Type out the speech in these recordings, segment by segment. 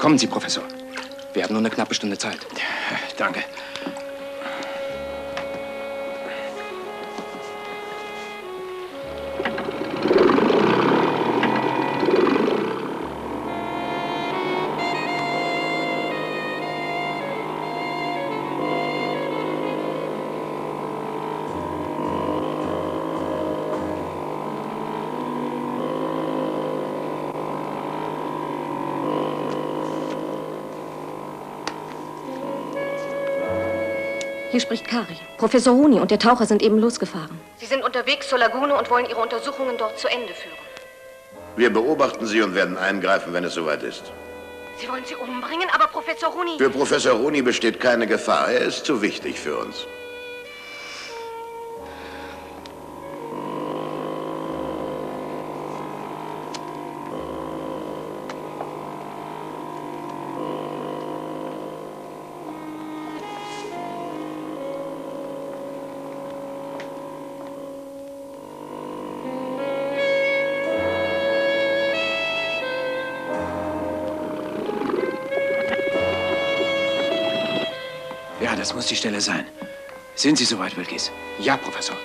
Kommen Sie, Professor. Wir haben nur eine knappe Stunde Zeit. Danke. Hier spricht Kari. Professor Huni und der Taucher sind eben losgefahren. Sie sind unterwegs zur Lagune und wollen ihre Untersuchungen dort zu Ende führen. Wir beobachten Sie und werden eingreifen, wenn es soweit ist. Sie wollen sie umbringen, aber Professor Huni... Für Professor Rooney besteht keine Gefahr. Er ist zu wichtig für uns. Die Stelle sein. Sind Sie soweit, Wilkes? Ja, Professor.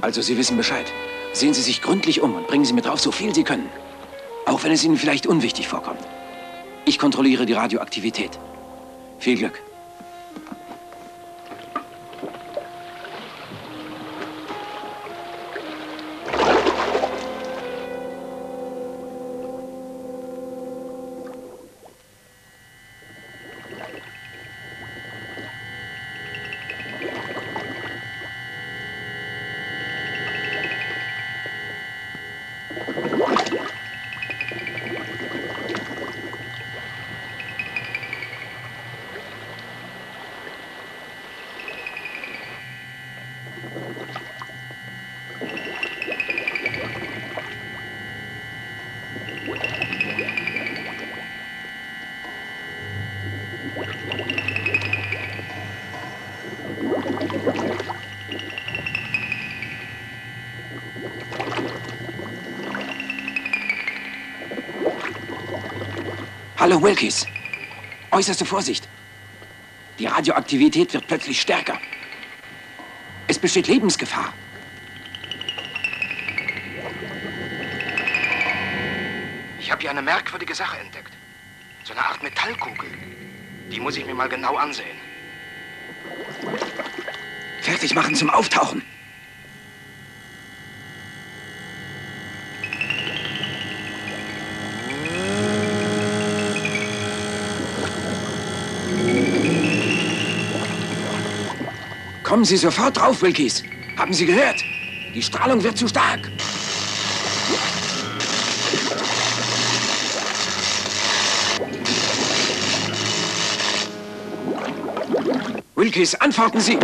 Also, Sie wissen Bescheid. Sehen Sie sich gründlich um und bringen Sie mir drauf so viel Sie können. Auch wenn es Ihnen vielleicht unwichtig vorkommt. Ich kontrolliere die Radioaktivität. Viel Glück. Hallo, Wilkes. Äußerste Vorsicht. Die Radioaktivität wird plötzlich stärker. Es besteht Lebensgefahr. Ich habe hier eine merkwürdige Sache entdeckt. So eine Art Metallkugel. Die muss ich mir mal genau ansehen. Fertig machen zum Auftauchen. Kommen Sie sofort drauf, Wilkes. Haben Sie gehört? Die Strahlung wird zu stark. Wilkes, antworten Sie!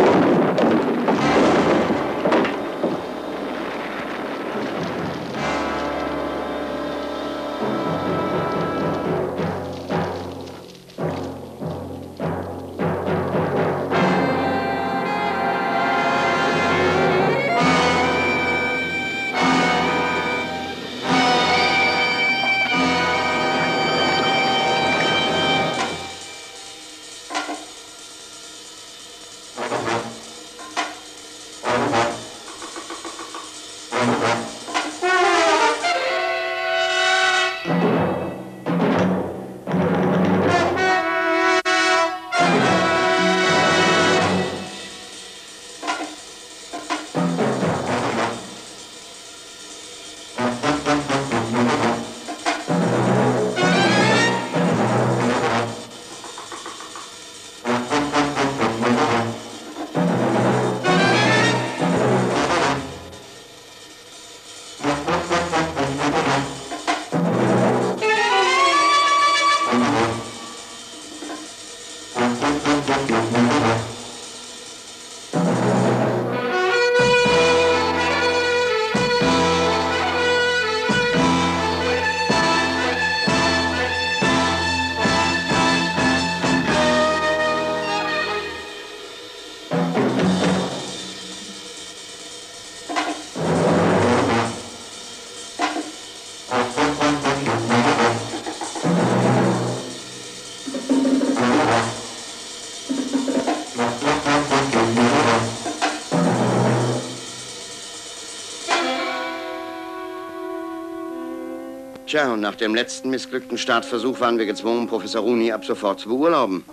Tja, und nach dem letzten missglückten Startversuch waren wir gezwungen, Professor Rooney ab sofort zu beurlauben.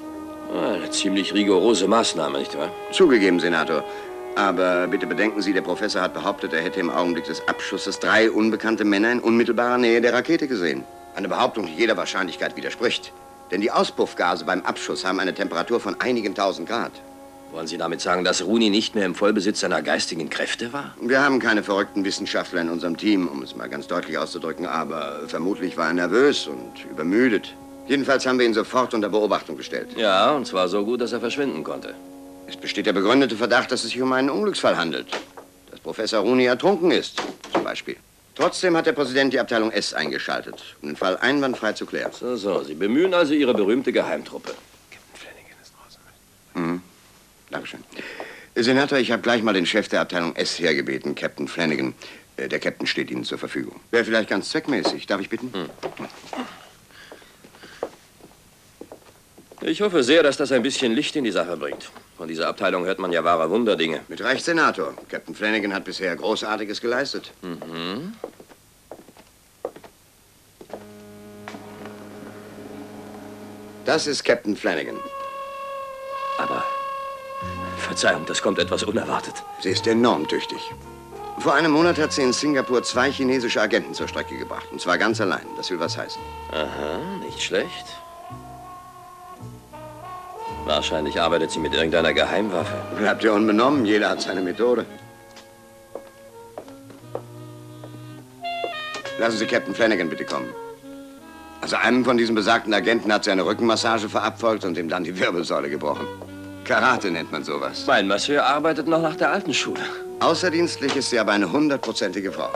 Ah, Eine ziemlich rigorose Maßnahme, nicht wahr? Zugegeben, Senator. Aber bitte bedenken Sie, der Professor hat behauptet, er hätte im Augenblick des Abschusses drei unbekannte Männer in unmittelbarer Nähe der Rakete gesehen. Eine Behauptung, die jeder Wahrscheinlichkeit widerspricht. Denn die Auspuffgase beim Abschuss haben eine Temperatur von einigen tausend Grad. Wollen Sie damit sagen, dass Rooney nicht mehr im Vollbesitz seiner geistigen Kräfte war? Wir haben keine verrückten Wissenschaftler in unserem Team, um es mal ganz deutlich auszudrücken, aber vermutlich war er nervös und übermüdet. Jedenfalls haben wir ihn sofort unter Beobachtung gestellt. Ja, und zwar so gut, dass er verschwinden konnte. Es besteht der begründete Verdacht, dass es sich um einen Unglücksfall handelt. Dass Professor Rooney ertrunken ist, zum Beispiel. Trotzdem hat der Präsident die Abteilung S eingeschaltet, um den Fall einwandfrei zu klären. So, so. Sie bemühen also Ihre berühmte Geheimtruppe. Mhm. Dankeschön. Senator, ich habe gleich mal den Chef der Abteilung S hergebeten, Captain Flanagan. Äh, Der Captain steht Ihnen zur Verfügung. Wäre vielleicht ganz zweckmäßig. Darf ich bitten? Ich hoffe sehr, dass das ein bisschen Licht in die Sache bringt. Von dieser Abteilung hört man ja wahre Wunderdinge. Mit Recht, Senator. Captain Flanagan hat bisher Großartiges geleistet. Mhm. Das ist Captain Flanagan. Aber, Verzeihung, das kommt etwas unerwartet. Sie ist enorm tüchtig. Vor einem Monat hat sie in Singapur zwei chinesische Agenten zur Strecke gebracht. Und zwar ganz allein. Das will was heißen. Aha, nicht schlecht. Wahrscheinlich arbeitet sie mit irgendeiner Geheimwaffe. Bleibt ihr unbenommen. Jeder hat seine Methode. Lassen Sie Captain Flanagan bitte kommen. Also einem von diesen besagten Agenten hat sie eine Rückenmassage verabfolgt und ihm dann die Wirbelsäule gebrochen. Karate nennt man sowas. Mein Masseur arbeitet noch nach der alten Schule. Außerdienstlich ist sie aber eine hundertprozentige Frau.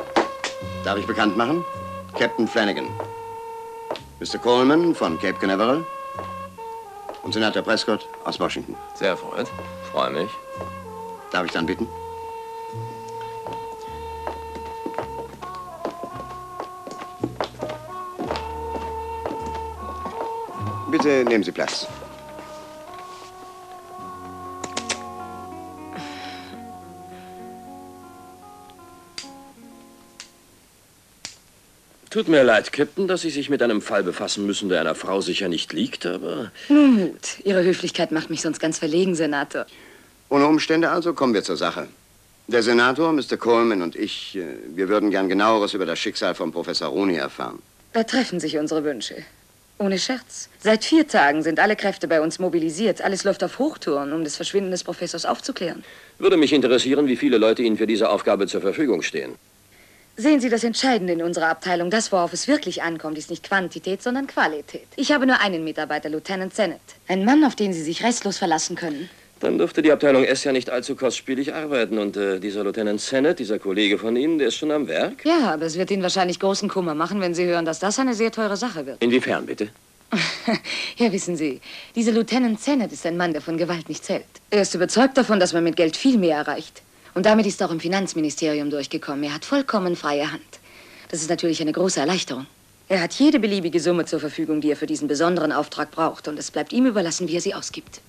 Darf ich bekannt machen? Captain Flanagan. Mr. Coleman von Cape Canaveral. Und Senator Prescott aus Washington. Sehr erfreut. Freue mich. Darf ich dann bitten? Bitte nehmen Sie Platz. Tut mir leid, Captain, dass Sie sich mit einem Fall befassen müssen, der einer Frau sicher nicht liegt, aber Nun Mut. Ihre Höflichkeit macht mich sonst ganz verlegen, Senator. Ohne Umstände also kommen wir zur Sache. Der Senator, Mr. Coleman und ich, äh, wir würden gern genaueres über das Schicksal von Professor Rooney erfahren. Da treffen sich unsere Wünsche. Ohne Scherz. Seit vier Tagen sind alle Kräfte bei uns mobilisiert. Alles läuft auf Hochtouren, um das Verschwinden des Professors aufzuklären. würde mich interessieren, wie viele Leute Ihnen für diese Aufgabe zur Verfügung stehen. Sehen Sie das Entscheidende in unserer Abteilung. Das, worauf es wirklich ankommt, ist nicht Quantität, sondern Qualität. Ich habe nur einen Mitarbeiter, Lieutenant Sennett. Ein Mann, auf den Sie sich restlos verlassen können. Dann dürfte die Abteilung S ja nicht allzu kostspielig arbeiten. Und äh, dieser Lieutenant Sennett, dieser Kollege von Ihnen, der ist schon am Werk? Ja, aber es wird Ihnen wahrscheinlich großen Kummer machen, wenn Sie hören, dass das eine sehr teure Sache wird. Inwiefern, bitte? Ja, wissen Sie, dieser Lieutenant Sennett ist ein Mann, der von Gewalt nicht zählt. Er ist überzeugt davon, dass man mit Geld viel mehr erreicht. Und damit ist er auch im Finanzministerium durchgekommen. Er hat vollkommen freie Hand. Das ist natürlich eine große Erleichterung. Er hat jede beliebige Summe zur Verfügung, die er für diesen besonderen Auftrag braucht. Und es bleibt ihm überlassen, wie er sie ausgibt.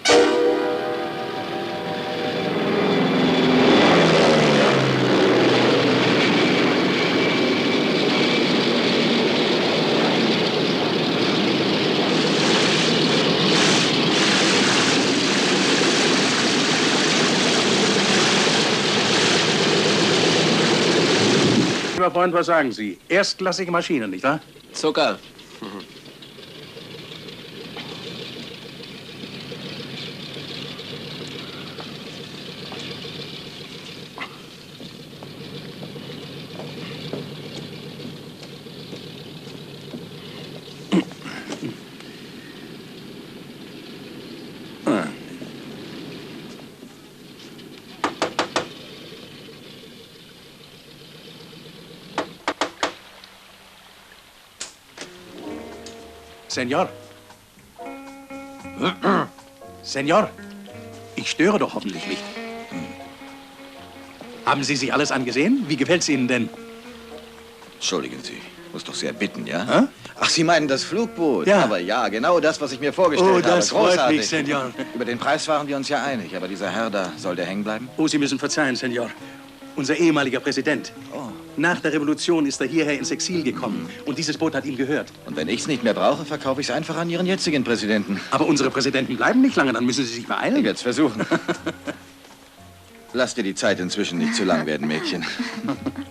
Lieber Freund, was sagen Sie? Erstklassige Maschine, nicht wahr? Zucker. Senor. Senor, ich störe doch hoffentlich nicht. Haben Sie sich alles angesehen? Wie gefällt's Ihnen denn? Entschuldigen Sie, muss doch sehr bitten, ja? Hä? Ach, Sie meinen das Flugboot? Ja. Aber ja, genau das, was ich mir vorgestellt Oh, habe. das freut Großartig. mich, Senor. Über den Preis waren wir uns ja einig, aber dieser Herr da, soll der hängen bleiben? Oh, Sie müssen verzeihen, Senor. Unser ehemaliger Präsident. Oh, Nach der Revolution ist er hierher ins Exil gekommen. Und dieses Boot hat ihm gehört. Und wenn ich es nicht mehr brauche, verkaufe ich es einfach an Ihren jetzigen Präsidenten. Aber unsere Präsidenten bleiben nicht lange, dann müssen Sie sich Ich beeilen. werde es versuchen. Lass dir die Zeit inzwischen nicht zu lang werden, Mädchen.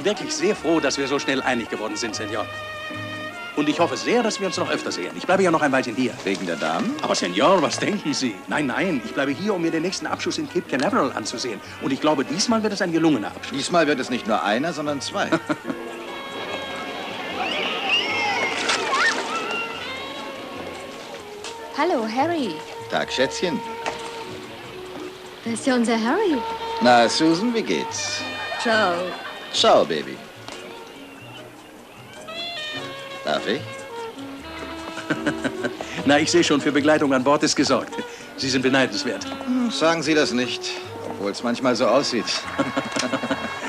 bin wirklich sehr froh, dass wir so schnell einig geworden sind, Senor. Und ich hoffe sehr, dass wir uns noch öfter sehen. Ich bleibe ja noch ein Weilchen hier. Wegen der Damen? Aber Senor, was denken Sie? Nein, nein, ich bleibe hier, um mir den nächsten Abschuss in Cape Canaveral anzusehen. Und ich glaube, diesmal wird es ein gelungener Abschuss. Diesmal wird es nicht nur einer, sondern zwei. Hallo, Harry. Tag, Schätzchen. Da ist ja unser Harry. Na, Susan, wie geht's? Ciao. Ciao, Baby. Darf ich? Na, ich sehe schon, für Begleitung an Bord ist gesorgt. Sie sind beneidenswert. Hm, Sagen Sie das nicht, obwohl es manchmal so aussieht.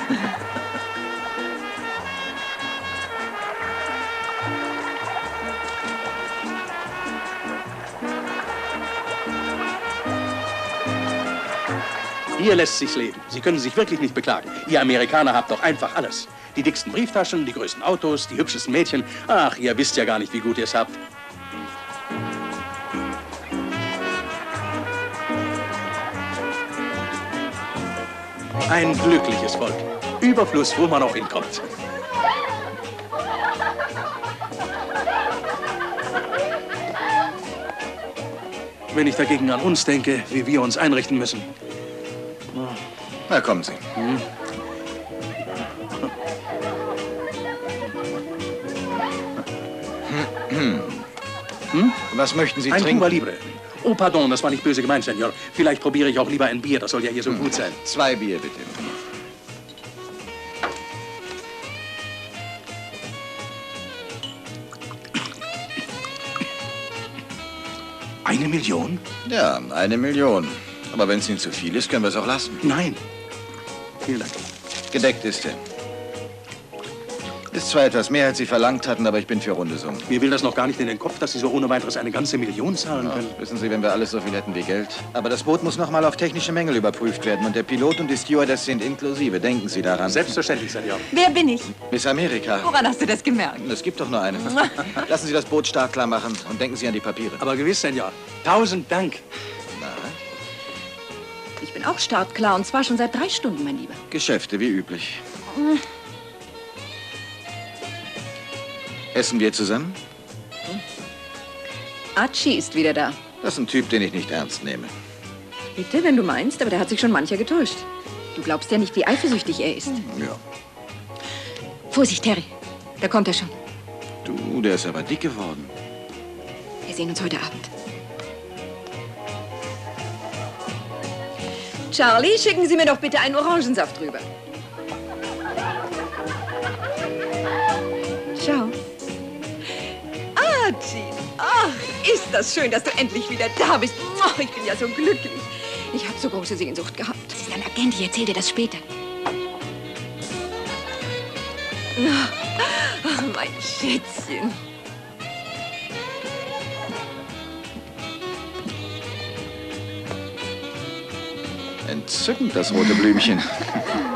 Hier lässt sich's leben. Sie können sich wirklich nicht beklagen. Ihr Amerikaner habt doch einfach alles. Die dicksten Brieftaschen, die größten Autos, die hübschesten Mädchen. Ach, ihr wisst ja gar nicht, wie gut ihr es habt. Ein glückliches Volk. Überfluss, wo man auch hinkommt. Wenn ich dagegen an uns denke, wie wir uns einrichten müssen. Na, kommen Sie. Hm? Was möchten Sie Ein trinken? Cuba Libre. Oh, pardon, das war nicht böse gemeint, Senor. Vielleicht probiere ich auch lieber ein Bier, das soll ja hier so gut sein. Zwei Bier, bitte. Eine Million? Ja, eine Million. Aber wenn es Ihnen zu viel ist, können wir es auch lassen. Nein. Vielen Dank. Gedeckt ist er. Ist zwar etwas mehr, als Sie verlangt hatten, aber ich bin für runde Summen. Mir will das noch gar nicht in den Kopf, dass Sie so ohne weiteres eine ganze Million zahlen können. Wissen Sie, wenn wir alles so viel hätten wie Geld. Aber das Boot muss noch mal auf technische Mängel überprüft werden. Und der Pilot und die Stewardess sind inklusive. Denken Sie daran. Selbstverständlich, Senor. Wer bin ich? Miss Amerika. Woran hast du das gemerkt? Es gibt doch nur eine. Lassen Sie das Boot startklar machen und denken Sie an die Papiere. Aber gewiss, Senor. Tausend Dank. Bin auch startklar und zwar schon seit drei Stunden, mein Lieber. Geschäfte wie üblich. Essen wir zusammen? Archie ist wieder da. Das ist ein Typ, den ich nicht ernst nehme. Bitte, wenn du meinst, aber da hat sich schon mancher getäuscht. Du glaubst ja nicht, wie eifersüchtig er ist. Ja. Vorsicht, Harry. Da kommt er schon. Du, der ist aber dick geworden. Wir sehen uns heute Abend. Charlie, schicken Sie mir doch bitte einen Orangensaft rüber. Ciao. Archie, ach, ist das schön, dass du endlich wieder da bist. Ach, ich bin ja so glücklich. Ich habe so große Sehnsucht gehabt. Das ist ein Agent, ich erzähle dir das später. Ach, mein Schätzchen. Entzückend, das rote Blümchen.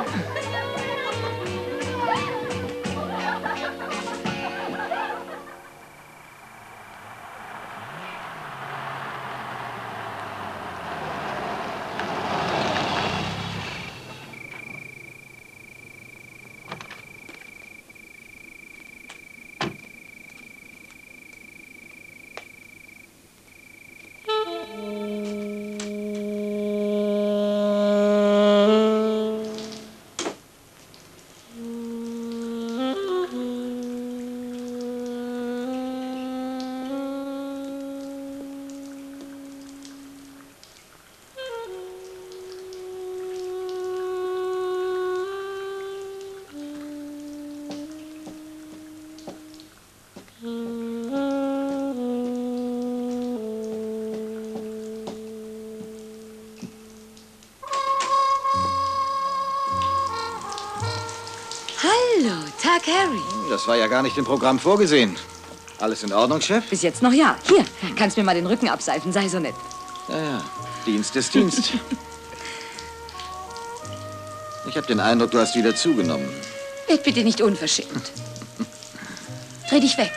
Das war ja gar nicht im Programm vorgesehen. Alles in Ordnung, Chef? Bis jetzt noch ja. Hier, kannst mir mal den Rücken abseifen, sei so nett. Ja, ja. Dienst ist Dienst. Ich habe den Eindruck, du hast wieder zugenommen. Werd bitte nicht unverschämt. Dreh dich weg.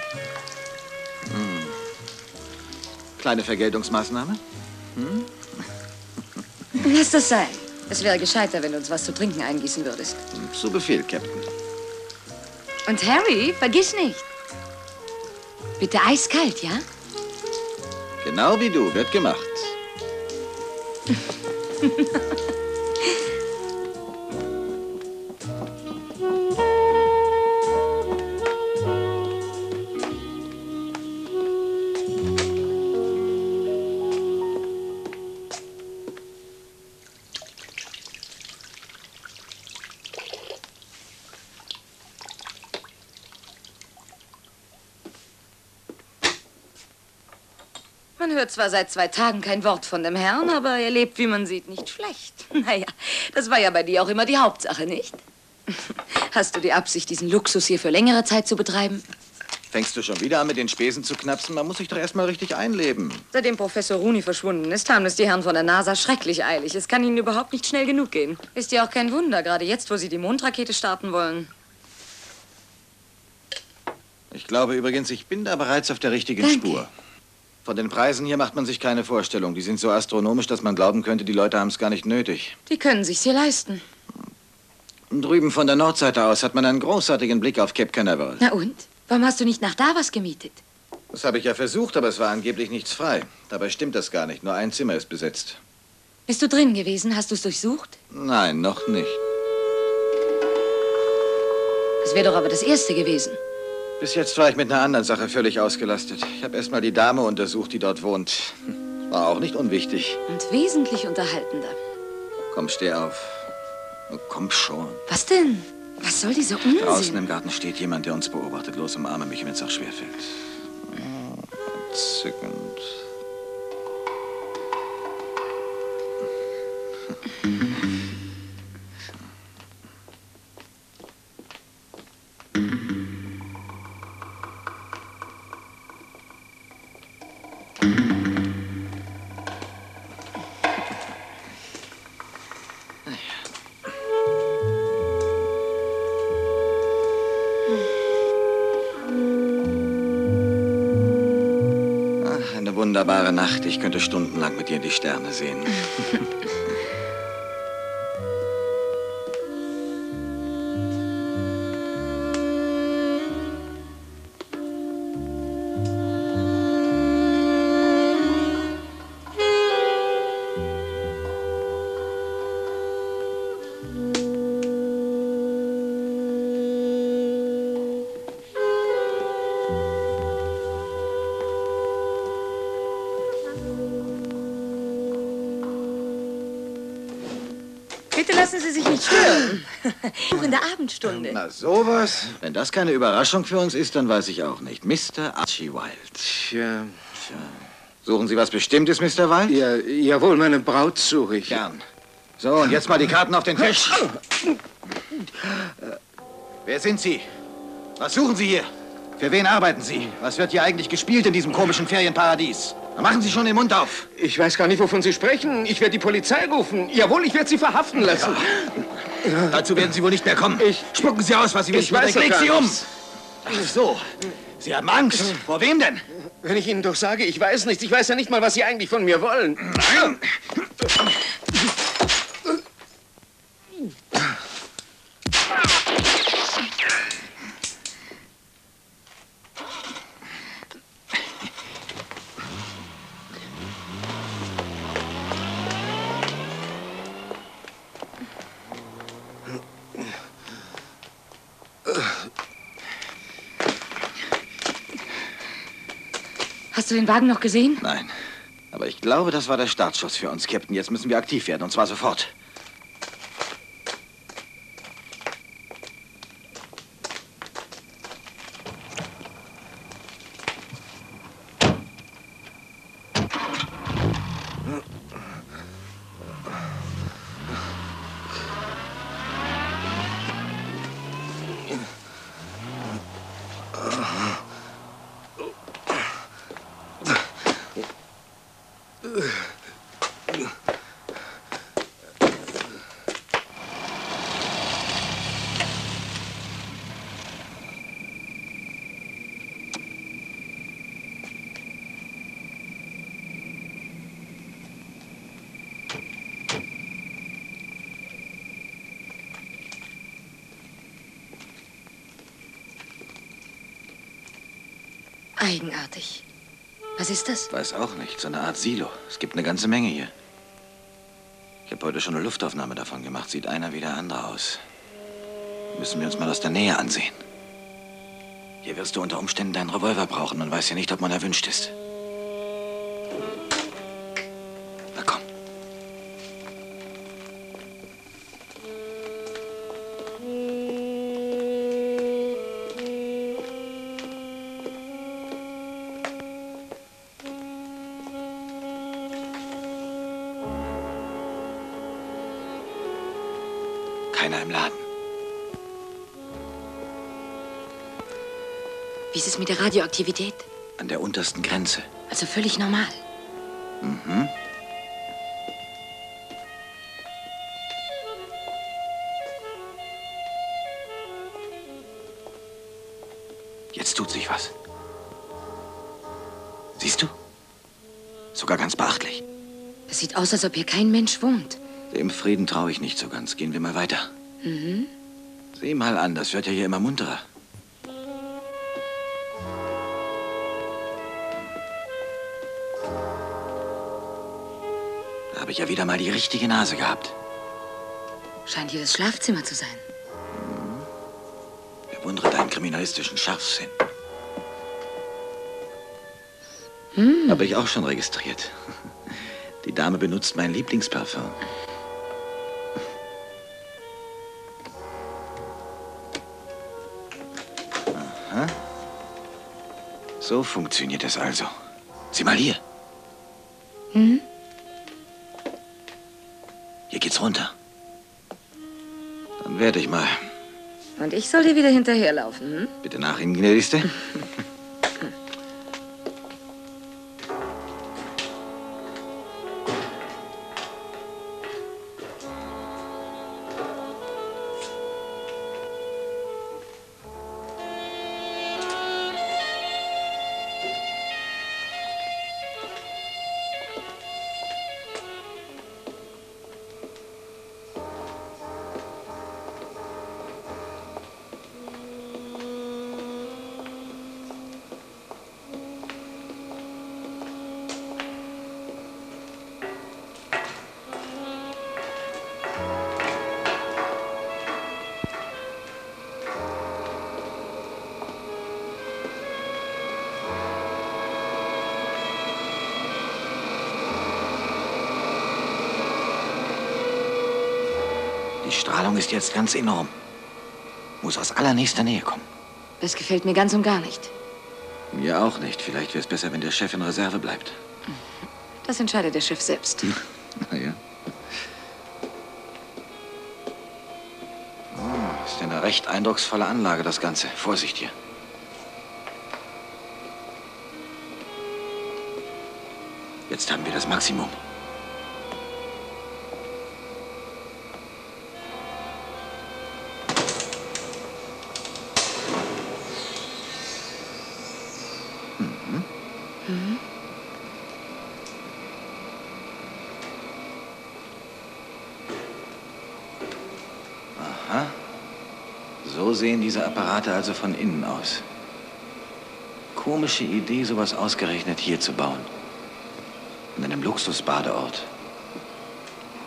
Kleine Vergeltungsmaßnahme? Lass das sein. Es wäre gescheiter, wenn du uns was zu trinken eingießen würdest. Zu Befehl, Captain. Und Harry, vergiss nicht. Bitte eiskalt, ja? Genau wie du, wird gemacht. zwar seit zwei Tagen kein Wort von dem Herrn, aber er lebt, wie man sieht, nicht schlecht. Naja, das war ja bei dir auch immer die Hauptsache, nicht? Hast du die Absicht, diesen Luxus hier für längere Zeit zu betreiben? Fängst du schon wieder an, mit den Spesen zu knapsen? Man muss sich doch erstmal richtig einleben. Seitdem Professor Rooney verschwunden ist, haben es die Herren von der NASA schrecklich eilig. Es kann ihnen überhaupt nicht schnell genug gehen. Ist ja auch kein Wunder, gerade jetzt, wo sie die Mondrakete starten wollen. Ich glaube übrigens, ich bin da bereits auf der richtigen Danke. Spur. Von den Preisen hier macht man sich keine Vorstellung. Die sind so astronomisch, dass man glauben könnte, die Leute haben es gar nicht nötig. Die können sich's hier leisten. Drüben von der Nordseite aus hat man einen großartigen Blick auf Cape Canaveral. Na und? Warum hast du nicht nach Davos gemietet? Das habe ich ja versucht, aber es war angeblich nichts frei. Dabei stimmt das gar nicht. Nur ein Zimmer ist besetzt. Bist du drin gewesen? Hast du es durchsucht? Nein, noch nicht. Das wäre doch aber das erste gewesen. Bis jetzt war ich mit einer anderen Sache völlig ausgelastet. Ich habe erst mal die Dame untersucht, die dort wohnt. War auch nicht unwichtig. Und wesentlich unterhaltender. Komm, steh auf. Komm schon. Was denn? Was soll dieser Draußen Unsinn? im Garten steht jemand, der uns beobachtet. Los, umarme mich, wenn es auch schwerfällt. Oh, Nacht. Ich könnte stundenlang mit dir in die Sterne sehen. lassen Sie sich nicht stören. Auch in der Abendstunde. Na, sowas. Wenn das keine Überraschung für uns ist, dann weiß ich auch nicht. Mr. Archie Wilde. Tja, Tja. Suchen Sie was Bestimmtes, Mr. Wilde? ja, jawohl, meine Braut suche ich. Gern. So, und jetzt mal die Karten auf den Tisch. Wer sind Sie? Was suchen Sie hier? Für wen arbeiten Sie? Was wird hier eigentlich gespielt in diesem komischen Ferienparadies? Machen Sie schon den Mund auf. Ich weiß gar nicht, wovon Sie sprechen. Ich werde die Polizei rufen. Jawohl, ich werde Sie verhaften lassen. Dazu werden Sie wohl nicht mehr kommen. Ich- Spucken Sie aus, was Sie Ich wissen. doch leg Sie um. Ach so. Sie haben Angst. Vor wem denn? Wenn ich Ihnen doch sage, ich weiß nichts. Ich weiß ja nicht mal, was Sie eigentlich von mir wollen. Hast du den Wagen noch gesehen? Nein. Aber ich glaube, das war der Startschuss für uns, Captain. Jetzt müssen wir aktiv werden, und zwar sofort. Was ist das? Weiß auch nicht. So eine Art Silo. Es gibt eine ganze Menge hier. Ich habe heute schon eine Luftaufnahme davon gemacht. Sieht einer wie der andere aus. Müssen wir uns mal aus der Nähe ansehen. Hier wirst du unter Umständen deinen Revolver brauchen. Man weiß ja nicht, ob man erwünscht ist. Keiner im Laden. Wie ist es mit der Radioaktivität? An der untersten Grenze. Also völlig normal. Mhm. Jetzt tut sich was. Siehst du? Sogar ganz beachtlich. Es sieht aus, als ob hier kein Mensch wohnt. Dem Frieden traue ich nicht so ganz. Gehen wir mal weiter. Mhm. Sieh mal an, das wird ja hier immer munterer. Da habe ich ja wieder mal die richtige Nase gehabt. Scheint hier das Schlafzimmer zu sein. Bewundere deinen kriminalistischen Scharfsinn. Hm. Habe ich auch schon registriert. Die Dame benutzt mein Lieblingsparfum. So funktioniert es also. Sieh mal hier. Hm? Hier geht's runter. Dann werde ich mal. Und ich soll dir wieder hinterherlaufen, hm? Bitte nach Ihnen, gnädigste. ist jetzt ganz enorm. Muss aus allernächster Nähe kommen. Das gefällt mir ganz und gar nicht. Mir auch nicht. Vielleicht wäre es besser, wenn der Chef in Reserve bleibt. Das entscheidet der Chef selbst. Na ja. Oh, ist ja eine recht eindrucksvolle Anlage, das Ganze. Vorsicht hier. Jetzt haben wir das Maximum. Sehen diese Apparate also von innen aus. Komische Idee, sowas ausgerechnet hier zu bauen. In einem Luxusbadeort.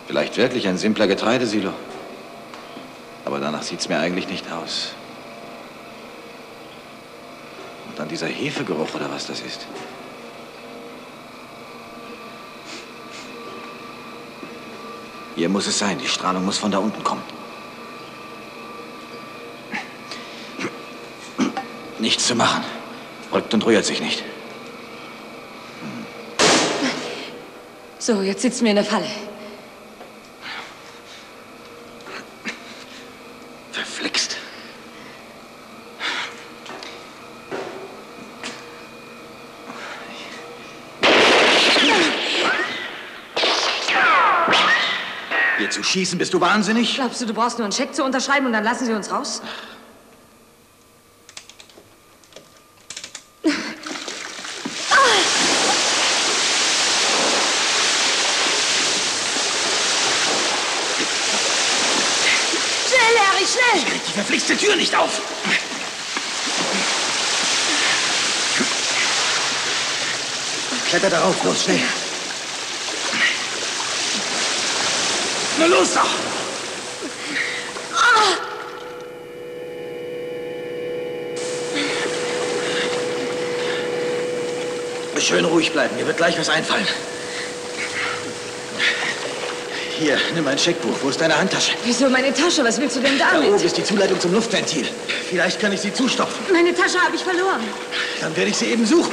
Vielleicht wirklich ein simpler Getreidesilo. Aber danach sieht's mir eigentlich nicht aus. Und dann dieser Hefegeruch oder was das ist. Hier muss es sein. Die Strahlung muss von da unten kommen. nichts zu machen. Rückt und rührt sich nicht. So, jetzt sitzen wir in der Falle. Verflixt. Hier zu schießen, bist du wahnsinnig? Glaubst du, du brauchst nur einen Scheck zu unterschreiben und dann lassen sie uns raus? Verflixte Tür nicht auf. Kletter darauf, los, schnell. Na los doch! Schön ruhig bleiben, mir wird gleich was einfallen. Hier, nimm mein Scheckbuch. Wo ist deine Handtasche? Wieso meine Tasche? Was willst du denn Da damit? oben ist die Zuleitung zum Luftventil. Vielleicht kann ich sie zustopfen. Meine Tasche habe ich verloren. Dann werde ich sie eben suchen.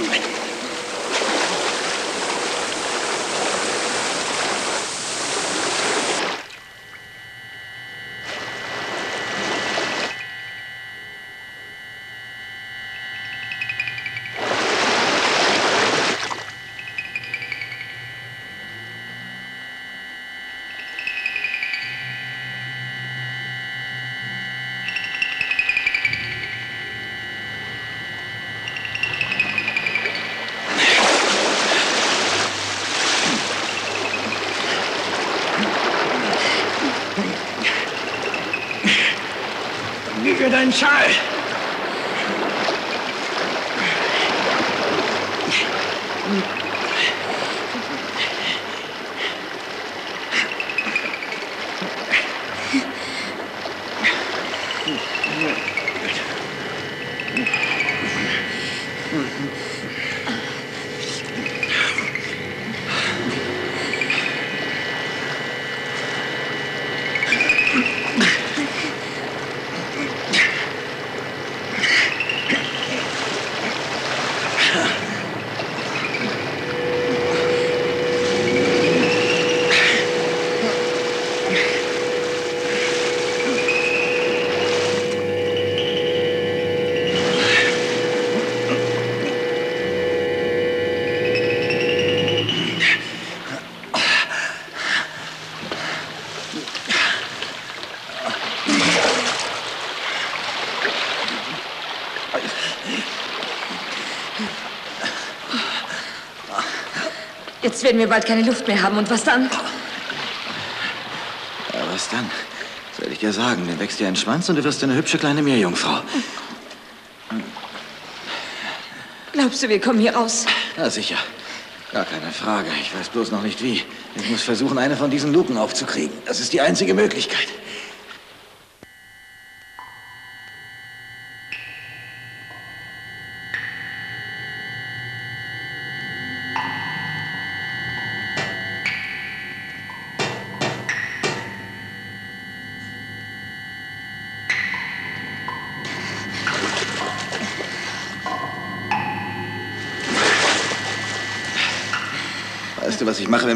Gib Jetzt werden wir bald keine Luft mehr haben. Und was dann? Ja, was dann? Soll ich dir sagen, dann wächst dir ein Schwanz und du wirst eine hübsche kleine Meerjungfrau. Glaubst du, wir kommen hier raus? Na sicher. Gar keine Frage. Ich weiß bloß noch nicht wie. Ich muss versuchen, eine von diesen Luken aufzukriegen. Das ist die einzige Möglichkeit.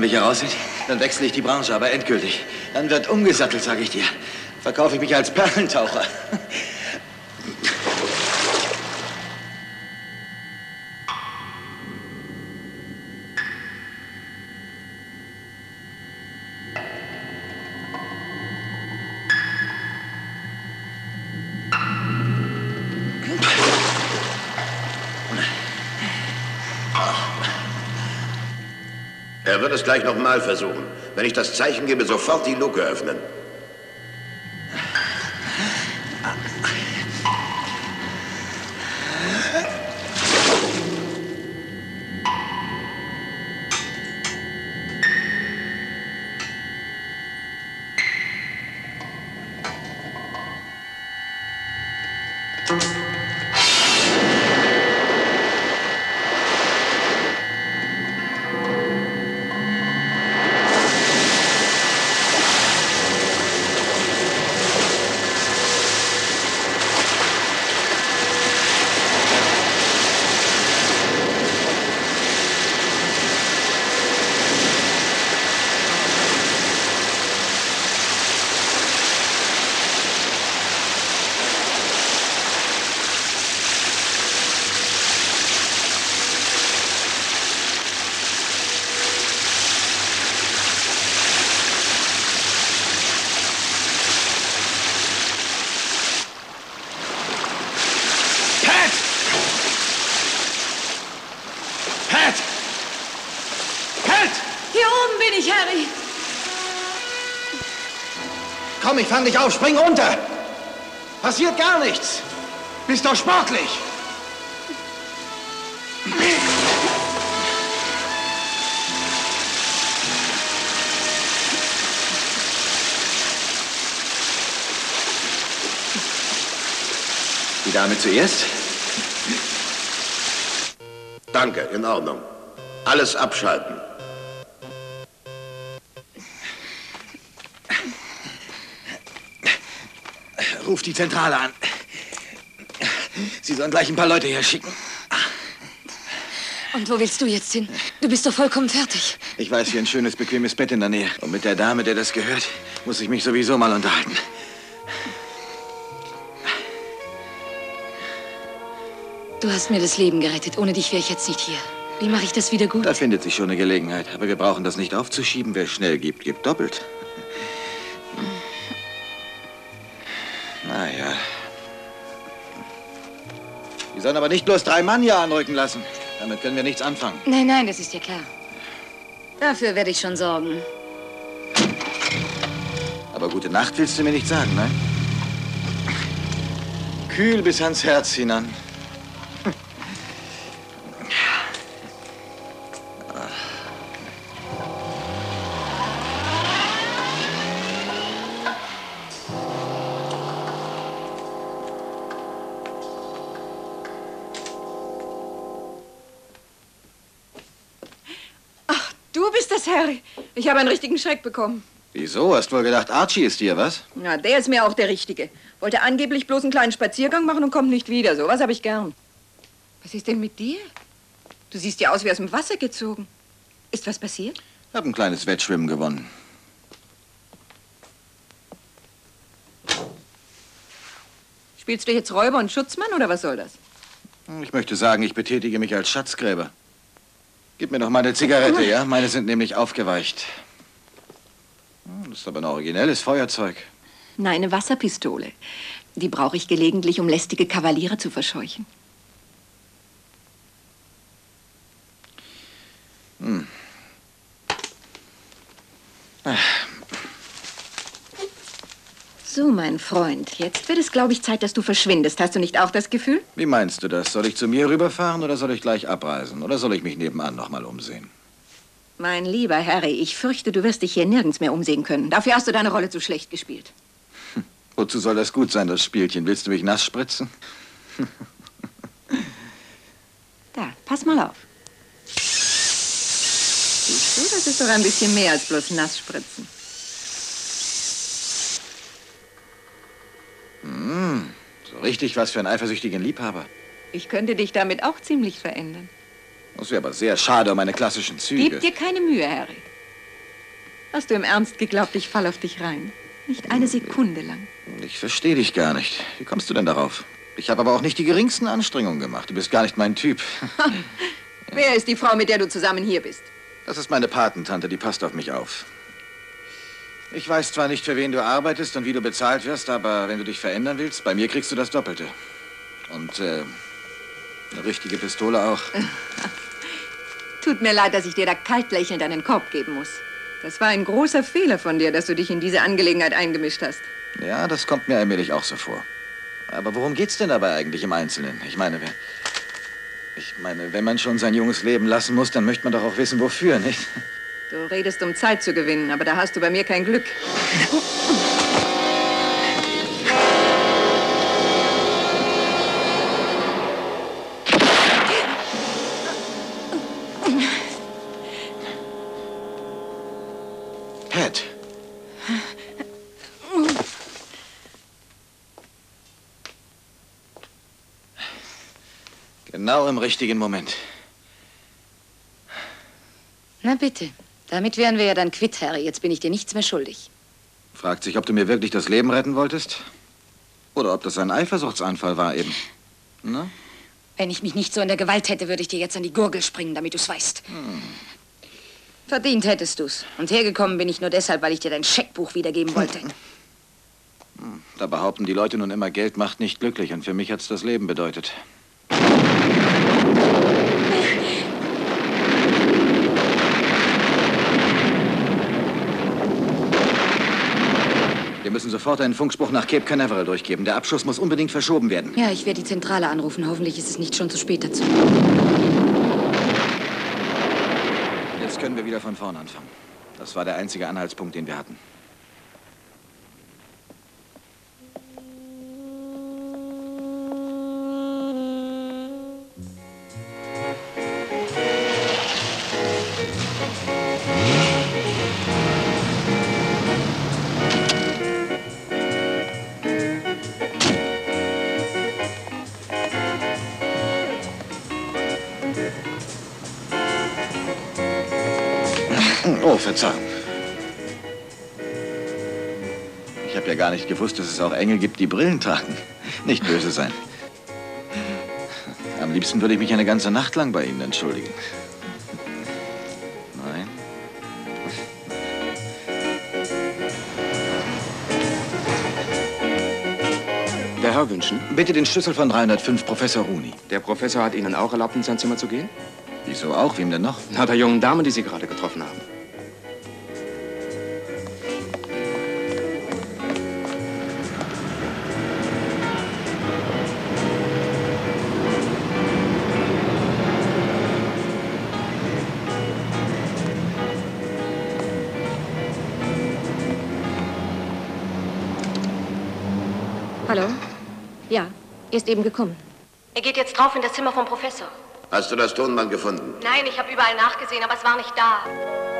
Wir hier raus sind? Dann wechsle ich die Branche, aber endgültig. Dann wird umgesattelt, sage ich dir. Verkaufe ich mich als Perlentaucher. Er wird es gleich nochmal versuchen. Wenn ich das Zeichen gebe, sofort die Luke öffnen. Fang dich auf, spring runter! Passiert gar nichts! Bist doch sportlich! Die Dame zuerst? Danke, in Ordnung. Alles abschalten. Ruf die Zentrale an. Sie sollen gleich ein paar Leute her schicken. Und wo willst du jetzt hin? Du bist doch vollkommen fertig. Ich weiß hier ein schönes, bequemes Bett in der Nähe. Und mit der Dame, der das gehört, muss ich mich sowieso mal unterhalten. Du hast mir das Leben gerettet. Ohne dich wäre ich jetzt nicht hier. Wie mache ich das wieder gut? Da findet sich schon eine Gelegenheit. Aber wir brauchen das nicht aufzuschieben. Wer schnell gibt, gibt doppelt. Wir sollen aber nicht bloß drei Mann hier anrücken lassen. Damit können wir nichts anfangen. Nein, nein, das ist ja klar. Dafür werde ich schon sorgen. Aber gute Nacht willst du mir nicht sagen, ne? Kühl bis ans Herz hinan. Einen richtigen Schreck bekommen. Wieso? Hast wohl gedacht, Archie ist hier, was? Na, der ist mir auch der Richtige. Wollte angeblich bloß einen kleinen Spaziergang machen und kommt nicht wieder. So was habe ich gern. Was ist denn mit dir? Du siehst ja aus wie aus dem Wasser gezogen. Ist was passiert? Hab ein kleines Wettschwimmen gewonnen. Spielst du jetzt Räuber und Schutzmann oder was soll das? Ich möchte sagen, ich betätige mich als Schatzgräber. Gib mir doch mal eine Zigarette, ja? Meine sind nämlich aufgeweicht. Das ist aber ein originelles Feuerzeug. Nein, eine Wasserpistole. Die brauche ich gelegentlich, um lästige Kavaliere zu verscheuchen. Hm. So, mein Freund, jetzt wird es, glaube ich, Zeit, dass du verschwindest. Hast du nicht auch das Gefühl? Wie meinst du das? Soll ich zu mir rüberfahren oder soll ich gleich abreisen? Oder soll ich mich nebenan noch mal umsehen? Mein lieber Harry, ich fürchte, du wirst dich hier nirgends mehr umsehen können. Dafür hast du deine Rolle zu schlecht gespielt. Wozu soll das gut sein, das Spielchen? Willst du mich nass spritzen? Da, pass mal auf. Siehst du, das ist doch ein bisschen mehr als bloß Nassspritzen. Hm, so richtig was für einen eifersüchtigen Liebhaber. Ich könnte dich damit auch ziemlich verändern. Das wäre aber sehr schade um meine klassischen Züge. Gib dir keine Mühe, Harry. Hast du im Ernst geglaubt, ich fall auf dich rein? Nicht eine Sekunde lang. Ich verstehe dich gar nicht. Wie kommst du denn darauf? Ich habe aber auch nicht die geringsten Anstrengungen gemacht. Du bist gar nicht mein Typ. Wer ist die Frau, mit der du zusammen hier bist? Das ist meine Patentante, die passt auf mich auf. Ich weiß zwar nicht, für wen du arbeitest und wie du bezahlt wirst, aber wenn du dich verändern willst, bei mir kriegst du das Doppelte. Und äh, eine richtige Pistole auch. Tut mir leid, dass ich dir da kalt lächelnd einen Korb geben muss. Das war ein großer Fehler von dir, dass du dich in diese Angelegenheit eingemischt hast. Ja, das kommt mir allmählich auch so vor. Aber worum geht's denn dabei eigentlich im Einzelnen? Ich meine, wer- ich meine, wenn man schon sein junges Leben lassen muss, dann möchte man doch auch wissen, wofür, nicht? Du redest, um Zeit zu gewinnen, aber da hast du bei mir kein Glück. Genau im richtigen Moment. Na bitte. Damit wären wir ja dann quitt, Harry. Jetzt bin ich dir nichts mehr schuldig. Fragt sich, ob du mir wirklich das Leben retten wolltest? Oder ob das ein Eifersuchtsanfall war eben. Na? Wenn ich mich nicht so in der Gewalt hätte, würde ich dir jetzt an die Gurgel springen, damit du's weißt. Verdient hättest du's. Und hergekommen bin ich nur deshalb, weil ich dir dein Scheckbuch wiedergeben wollte. Da behaupten die Leute nun immer, Geld macht nicht glücklich. Und für mich hat's das Leben bedeutet. Wir müssen sofort einen Funkspruch nach Cape Canaveral durchgeben. Der Abschuss muss unbedingt verschoben werden. Ja, ich werde die Zentrale anrufen. Hoffentlich ist es nicht schon zu spät dazu. Jetzt können wir wieder von vorn anfangen. Das war der einzige Anhaltspunkt, den wir hatten. Verzeihung. Ich habe ja gar nicht gewusst, dass es auch Engel gibt, die Brillen tragen. Nicht böse sein. Am liebsten würde ich mich eine ganze Nacht lang bei Ihnen entschuldigen. Nein. Der Herr wünschen? Bitte den Schlüssel von 305, Professor Rooney. Der Professor hat Ihnen auch erlaubt, in sein Zimmer zu gehen? Wieso auch? Wem denn noch? Na, der jungen Dame, die Sie gerade getroffen haben. Er ist eben gekommen. Er geht jetzt drauf in das Zimmer vom Professor. Hast du das Tonband gefunden? Nein, ich habe überall nachgesehen, aber es war nicht da.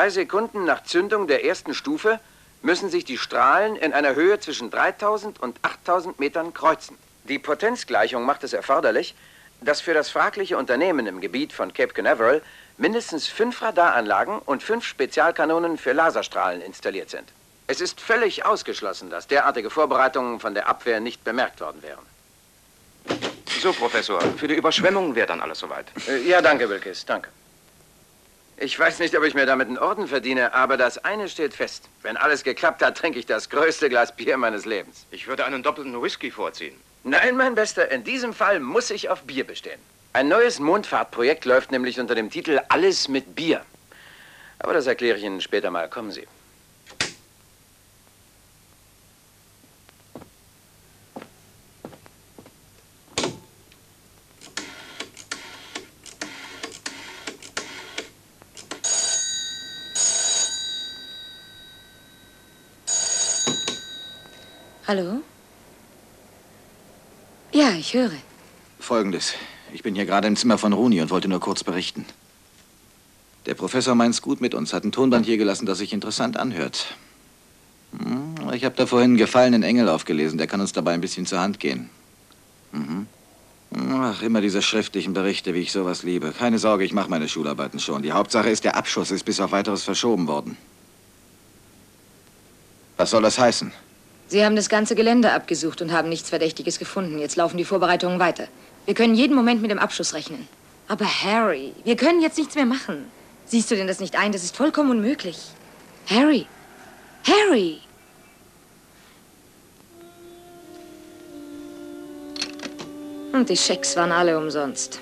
Drei Sekunden nach Zündung der ersten Stufe müssen sich die Strahlen in einer Höhe zwischen 3000 und 8000 Metern kreuzen. Die Potenzgleichung macht es erforderlich, dass für das fragliche Unternehmen im Gebiet von Cape Canaveral mindestens fünf Radaranlagen und fünf Spezialkanonen für Laserstrahlen installiert sind. Es ist völlig ausgeschlossen, dass derartige Vorbereitungen von der Abwehr nicht bemerkt worden wären. So, Professor, für die Überschwemmung wäre dann alles soweit. Äh, Ja, danke, Wilkes, danke. Ich weiß nicht, ob ich mir damit einen Orden verdiene, aber das eine steht fest. Wenn alles geklappt hat, trinke ich das größte Glas Bier meines Lebens. Ich würde einen doppelten Whisky vorziehen. Nein, mein Bester, in diesem Fall muss ich auf Bier bestehen. Ein neues Mondfahrtprojekt läuft nämlich unter dem Titel Alles mit Bier. Aber das erkläre ich Ihnen später mal. Kommen Sie. Hallo? Ja, ich höre. Folgendes. Ich bin hier gerade im Zimmer von Rooney und wollte nur kurz berichten. Der Professor meint's gut mit uns, hat ein Tonband hier gelassen, das sich interessant anhört. Hm, Ich habe da vorhin einen gefallenen Engel aufgelesen, der kann uns dabei ein bisschen zur Hand gehen. Mhm. Ach, immer diese schriftlichen Berichte, wie ich sowas liebe. Keine Sorge, ich mache meine Schularbeiten schon. Die Hauptsache ist, der Abschuss ist bis auf weiteres verschoben worden. Was soll das heißen? Sie haben das ganze Gelände abgesucht und haben nichts Verdächtiges gefunden. Jetzt laufen die Vorbereitungen weiter. Wir können jeden Moment mit dem Abschuss rechnen. Aber Harry, wir können jetzt nichts mehr machen. Siehst du denn das nicht ein? Das ist vollkommen unmöglich. Harry! Harry! Und die Schecks waren alle umsonst.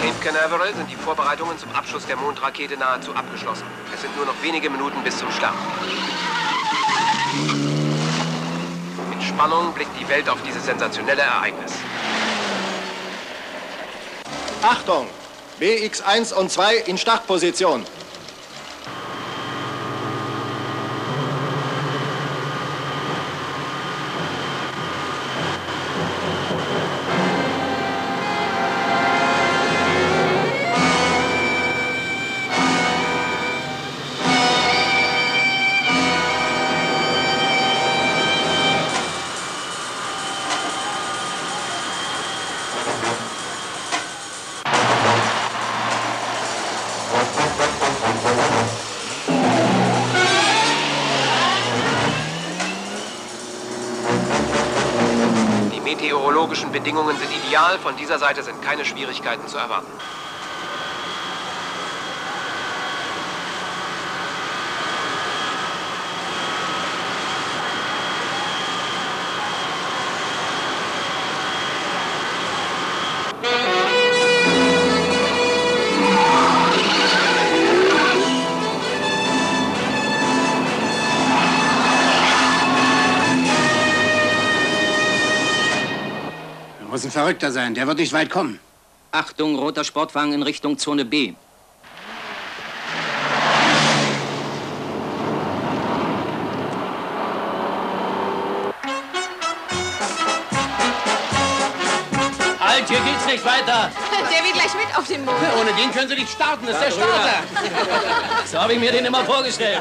Cape Canaveral sind die Vorbereitungen zum Abschuss der Mondrakete nahezu abgeschlossen. Es sind nur noch wenige Minuten bis zum Start. Mit Spannung blickt die Welt auf dieses sensationelle Ereignis. Achtung! BX1 und 2 in Startposition. Ideal. Von dieser Seite sind keine Schwierigkeiten zu erwarten. Verrückter sein, der wird nicht weit kommen. Achtung, roter Sportwagen in Richtung Zone B. Halt, hier geht's nicht weiter. Der will gleich mit auf den Mond. Ohne den können Sie nicht starten, das ist der Starter. So habe ich mir den immer vorgestellt.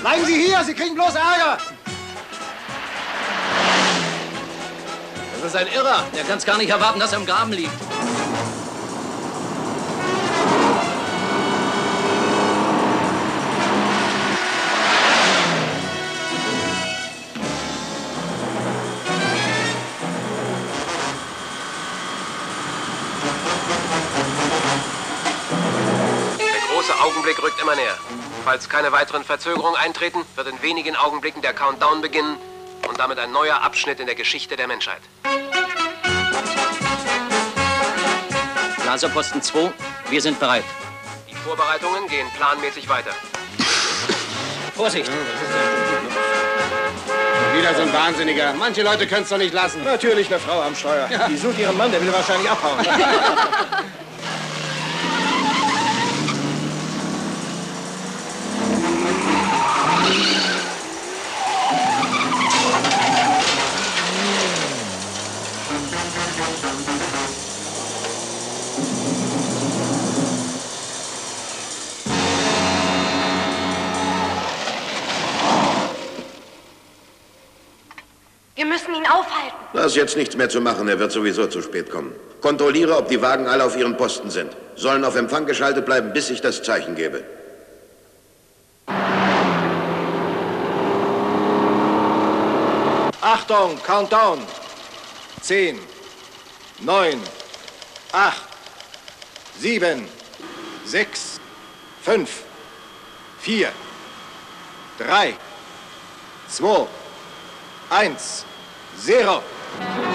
Bleiben Sie hier, Sie kriegen bloß Ärger. Das ist ein Irrer. Der kann es gar nicht erwarten, dass er im Graben liegt. Der große Augenblick rückt immer näher. Falls keine weiteren Verzögerungen eintreten, wird in wenigen Augenblicken der Countdown beginnen und damit ein neuer Abschnitt in der Geschichte der Menschheit. Laserposten 2, wir sind bereit. Die Vorbereitungen gehen planmäßig weiter. Vorsicht! Wieder so ein Wahnsinniger. Manche Leute können es doch nicht lassen. Natürlich eine Frau am Steuer. Die sucht ihren Mann, der will wahrscheinlich abhauen. ist jetzt nichts mehr zu machen, er wird sowieso zu spät kommen. Kontrolliere, ob die Wagen alle auf ihren Posten sind. Sollen auf Empfang geschaltet bleiben, bis ich das Zeichen gebe. Achtung, Countdown. Zehn, neun, acht, sieben, sechs, fünf, vier, drei, zwei, eins, zero. Thank you.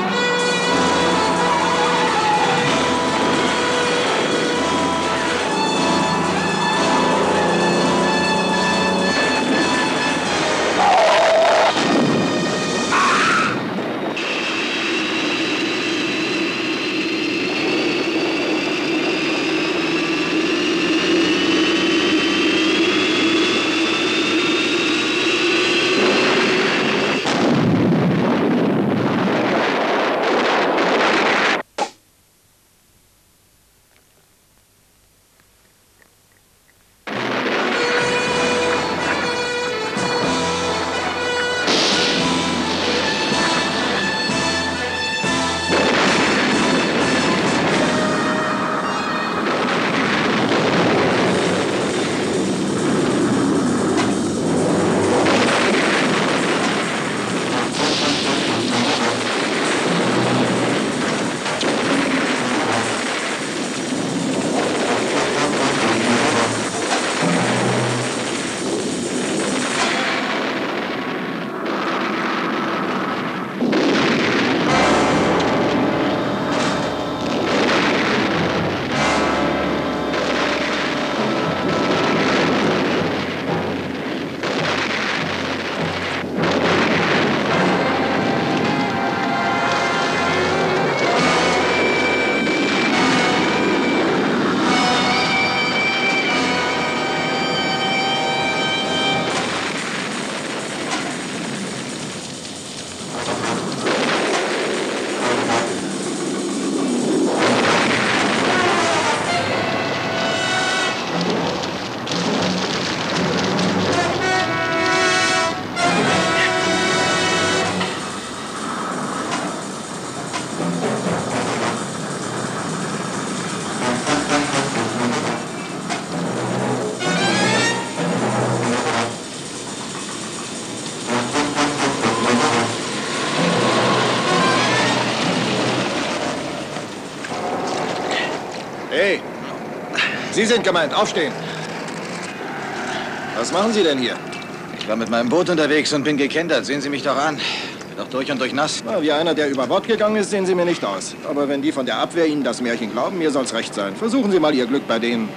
Sie sind gemeint. Aufstehen. Was machen Sie denn hier? Ich war mit meinem Boot unterwegs und bin gekentert. Sehen Sie mich doch an. Bin doch durch und durch nass. Na, wie einer, der über Bord gegangen ist, sehen Sie mir nicht aus. Aber wenn die von der Abwehr Ihnen das Märchen glauben, mir soll's recht sein. Versuchen Sie mal Ihr Glück bei denen.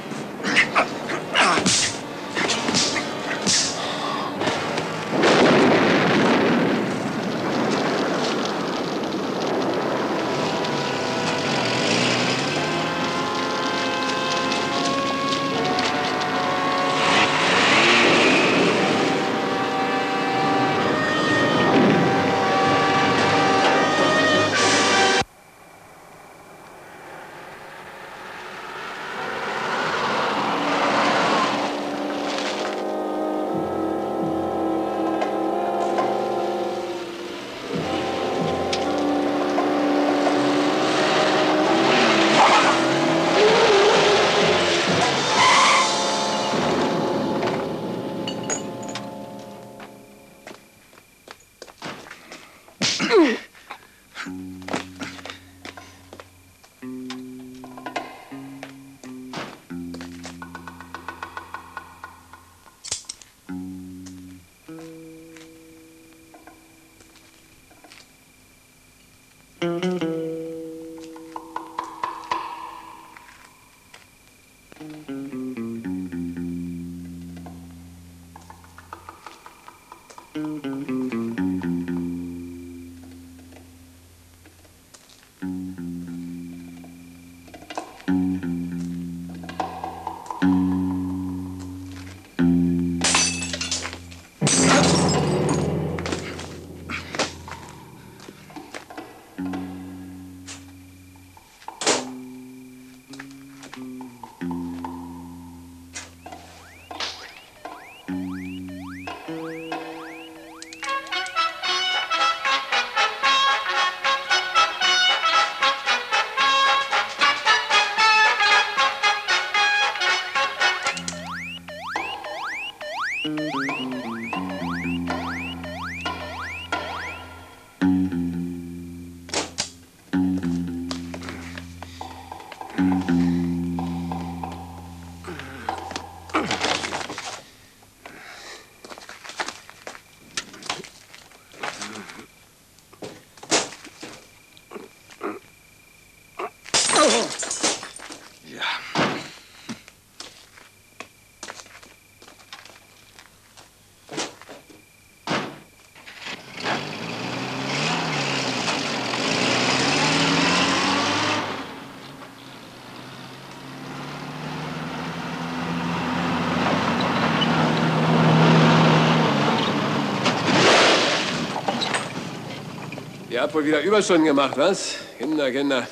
Habt wohl wieder Überstunden gemacht, was? Kinder, Kinder.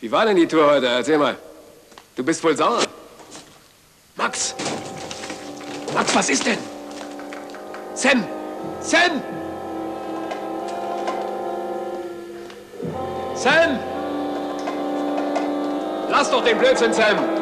Wie war denn die Tour heute? Erzähl mal. Du bist wohl sauer. Max! Max, was ist denn? Sam! Sam! Sam! Lass doch den Blödsinn, Sam!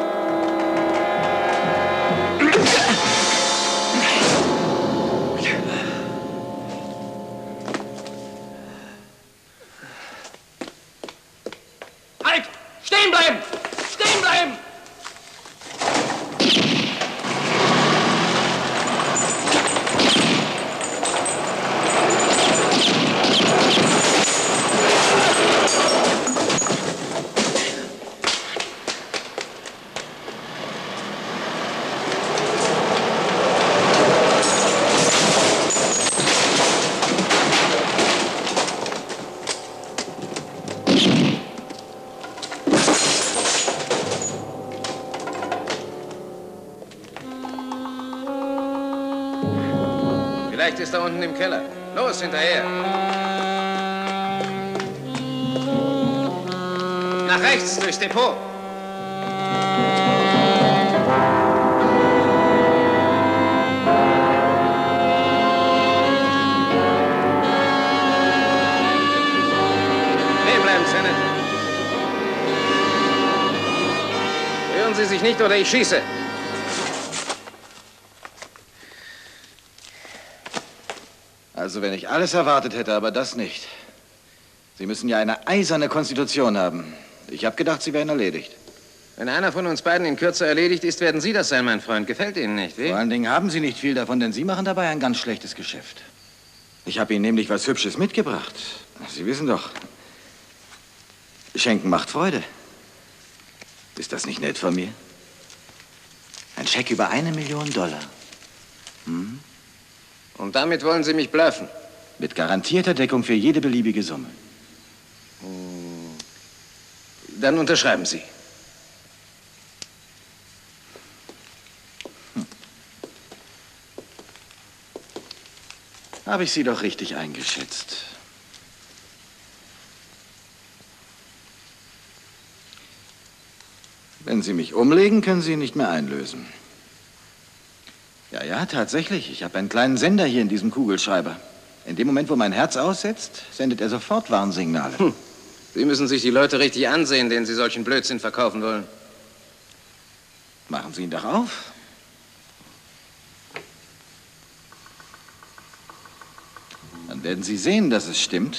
Keller. Los, hinterher. Nach rechts, durchs Depot. Sennett. Rühren Sie sich nicht, oder ich schieße. Also, wenn ich alles erwartet hätte, aber das nicht. Sie müssen ja eine eiserne Konstitution haben. Ich habe gedacht, Sie wären erledigt. Wenn einer von uns beiden in Kürze erledigt ist, werden Sie das sein, mein Freund. Gefällt Ihnen nicht, wie? Vor allen Dingen haben Sie nicht viel davon, denn Sie machen dabei ein ganz schlechtes Geschäft. Ich habe Ihnen nämlich was Hübsches mitgebracht. Sie wissen doch, Schenken macht Freude. Ist das nicht nett von mir? Ein Scheck über eine Million Dollar. Hm? Und damit wollen Sie mich bluffen? Mit garantierter Deckung für jede beliebige Summe. Hm. Dann unterschreiben Sie. Habe ich Sie doch richtig eingeschätzt. Wenn Sie mich umlegen, können Sie ihn nicht mehr einlösen. Ja, ja, tatsächlich. Ich habe einen kleinen Sender hier in diesem Kugelschreiber. In dem Moment, wo mein Herz aussetzt, sendet er sofort Warnsignale. Hm. Sie müssen sich die Leute richtig ansehen, denen Sie solchen Blödsinn verkaufen wollen. Machen Sie ihn doch auf. Dann werden Sie sehen, dass es stimmt.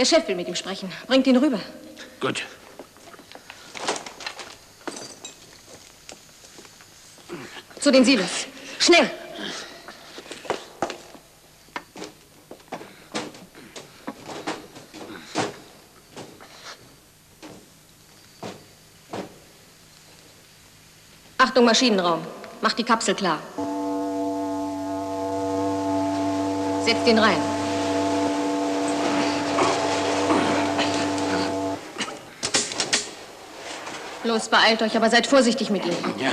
Der Chef will mit ihm sprechen. Bringt ihn rüber. Gut. Zu den Silos. Schnell! Achtung, Maschinenraum. Mach die Kapsel klar. Setzt ihn rein. Los, beeilt euch, aber seid vorsichtig mit ihm. Ja.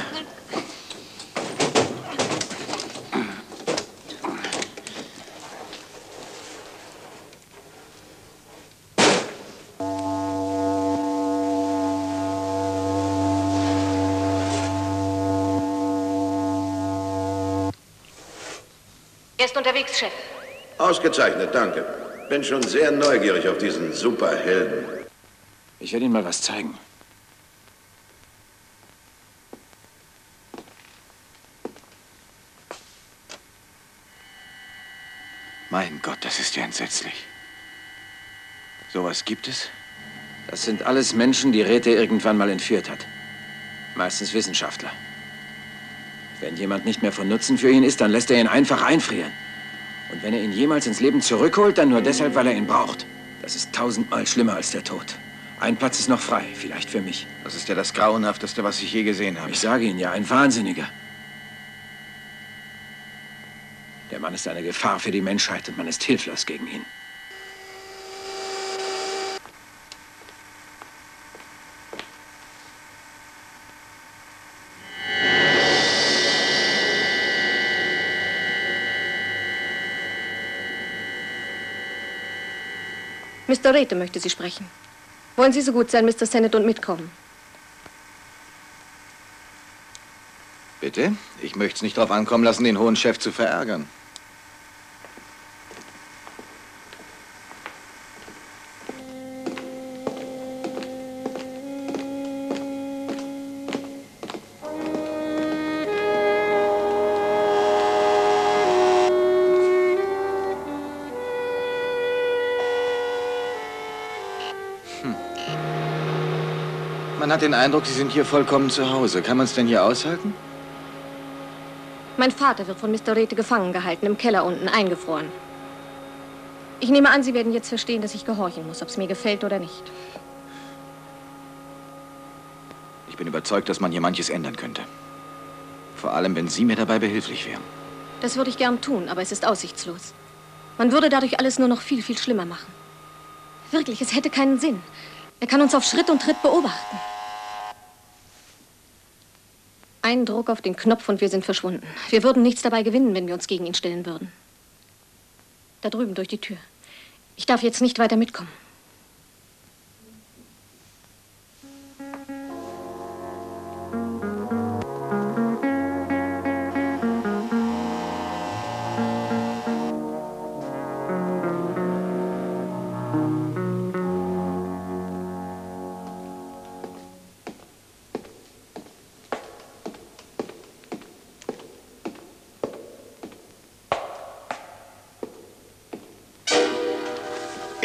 Er ist unterwegs, Chef. Ausgezeichnet, danke. Bin schon sehr neugierig auf diesen Superhelden. Ich werde Ihnen mal was zeigen. Gott, das ist ja entsetzlich. Sowas gibt es? Das sind alles Menschen, die Räte irgendwann mal entführt hat. Meistens Wissenschaftler. Wenn jemand nicht mehr von Nutzen für ihn ist, dann lässt er ihn einfach einfrieren. Und wenn er ihn jemals ins Leben zurückholt, dann nur deshalb, weil er ihn braucht. Das ist tausendmal schlimmer als der Tod. Ein Platz ist noch frei, vielleicht für mich. Das ist ja das Grauenhafteste, was ich je gesehen habe. Ich sage Ihnen ja, ein Wahnsinniger. Der Mann ist eine Gefahr für die Menschheit und man ist hilflos gegen ihn. Mr. Rete möchte Sie sprechen. Wollen Sie so gut sein, Mr. Sennett, und mitkommen? Bitte? Ich möchte es nicht darauf ankommen lassen, den hohen Chef zu verärgern. Man hat den Eindruck, Sie sind hier vollkommen zu Hause. Kann man es denn hier aushalten? Mein Vater wird von Mr. Rete gefangen gehalten, im Keller unten, eingefroren. Ich nehme an, Sie werden jetzt verstehen, dass ich gehorchen muss, ob es mir gefällt oder nicht. Ich bin überzeugt, dass man hier manches ändern könnte. Vor allem, wenn Sie mir dabei behilflich wären. Das würde ich gern tun, aber es ist aussichtslos. Man würde dadurch alles nur noch viel, viel schlimmer machen. Wirklich, es hätte keinen Sinn. Er kann uns auf Schritt und Tritt beobachten. Ein Druck auf den Knopf und wir sind verschwunden. Wir würden nichts dabei gewinnen, wenn wir uns gegen ihn stellen würden. Da drüben durch die Tür. Ich darf jetzt nicht weiter mitkommen.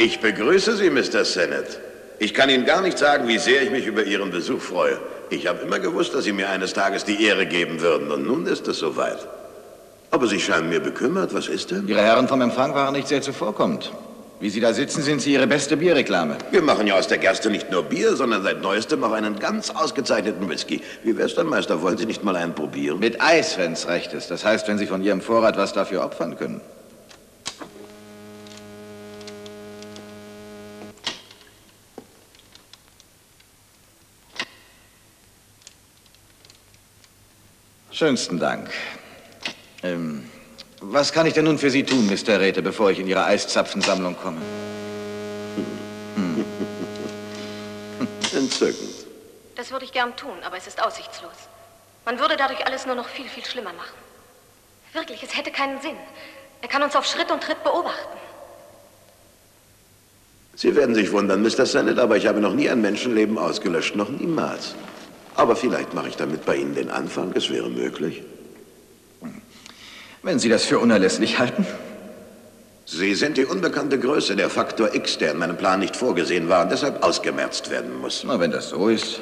Ich begrüße Sie, Mr. Sennett. Ich kann Ihnen gar nicht sagen, wie sehr ich mich über Ihren Besuch freue. Ich habe immer gewusst, dass Sie mir eines Tages die Ehre geben würden. Und nun ist es soweit. Aber Sie scheinen mir bekümmert. Was ist denn? Ihre Herren vom Empfang waren nicht sehr zuvorkommend. Wie Sie da sitzen, sind Sie Ihre beste Bierreklame. Wir machen ja aus der Gerste nicht nur Bier, sondern seit neuestem auch einen ganz ausgezeichneten Whisky. Wie wär's denn, Meister? Wollen Sie nicht mal einen probieren? Mit Eis, wenn's recht ist. Das heißt, wenn Sie von Ihrem Vorrat was dafür opfern können. Schönsten Dank. Ähm, was kann ich denn nun für Sie tun, Mr. Räte, bevor ich in Ihre Eiszapfensammlung komme? Hm. Entzückend. Das würde ich gern tun, aber es ist aussichtslos. Man würde dadurch alles nur noch viel, viel schlimmer machen. Wirklich, es hätte keinen Sinn. Er kann uns auf Schritt und Tritt beobachten. Sie werden sich wundern, Mr. Sennett, aber ich habe noch nie ein Menschenleben ausgelöscht, noch niemals. Aber vielleicht mache ich damit bei Ihnen den Anfang, es wäre möglich. Wenn Sie das für unerlässlich halten. Sie sind die unbekannte Größe, der Faktor X, der in meinem Plan nicht vorgesehen war und deshalb ausgemerzt werden muss. Na, wenn das so ist.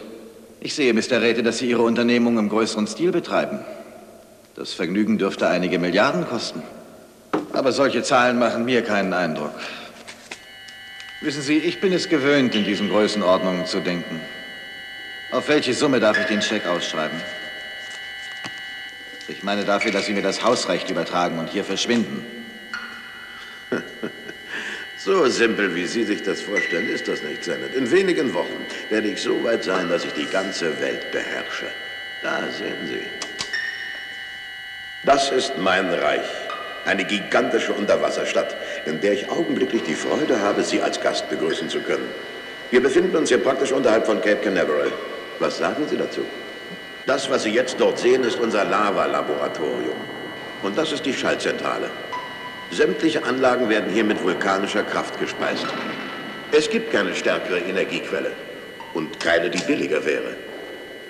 Ich sehe, Mr. Räte, dass Sie Ihre Unternehmung im größeren Stil betreiben. Das Vergnügen dürfte einige Milliarden kosten. Aber solche Zahlen machen mir keinen Eindruck. Wissen Sie, ich bin es gewöhnt, in diesen Größenordnungen zu denken. Auf welche Summe darf ich den Scheck ausschreiben? Ich meine dafür, dass Sie mir das Hausrecht übertragen und hier verschwinden. So simpel, wie Sie sich das vorstellen, ist das nicht, Sennett. In wenigen Wochen werde ich so weit sein, dass ich die ganze Welt beherrsche. Da sehen Sie. Das ist mein Reich. Eine gigantische Unterwasserstadt, in der ich augenblicklich die Freude habe, Sie als Gast begrüßen zu können. Wir befinden uns hier praktisch unterhalb von Cape Canaveral. Was sagen Sie dazu? Das, was Sie jetzt dort sehen, ist unser Lava-Laboratorium. Und das ist die Schaltzentrale. Sämtliche Anlagen werden hier mit vulkanischer Kraft gespeist. Es gibt keine stärkere Energiequelle und keine, die billiger wäre.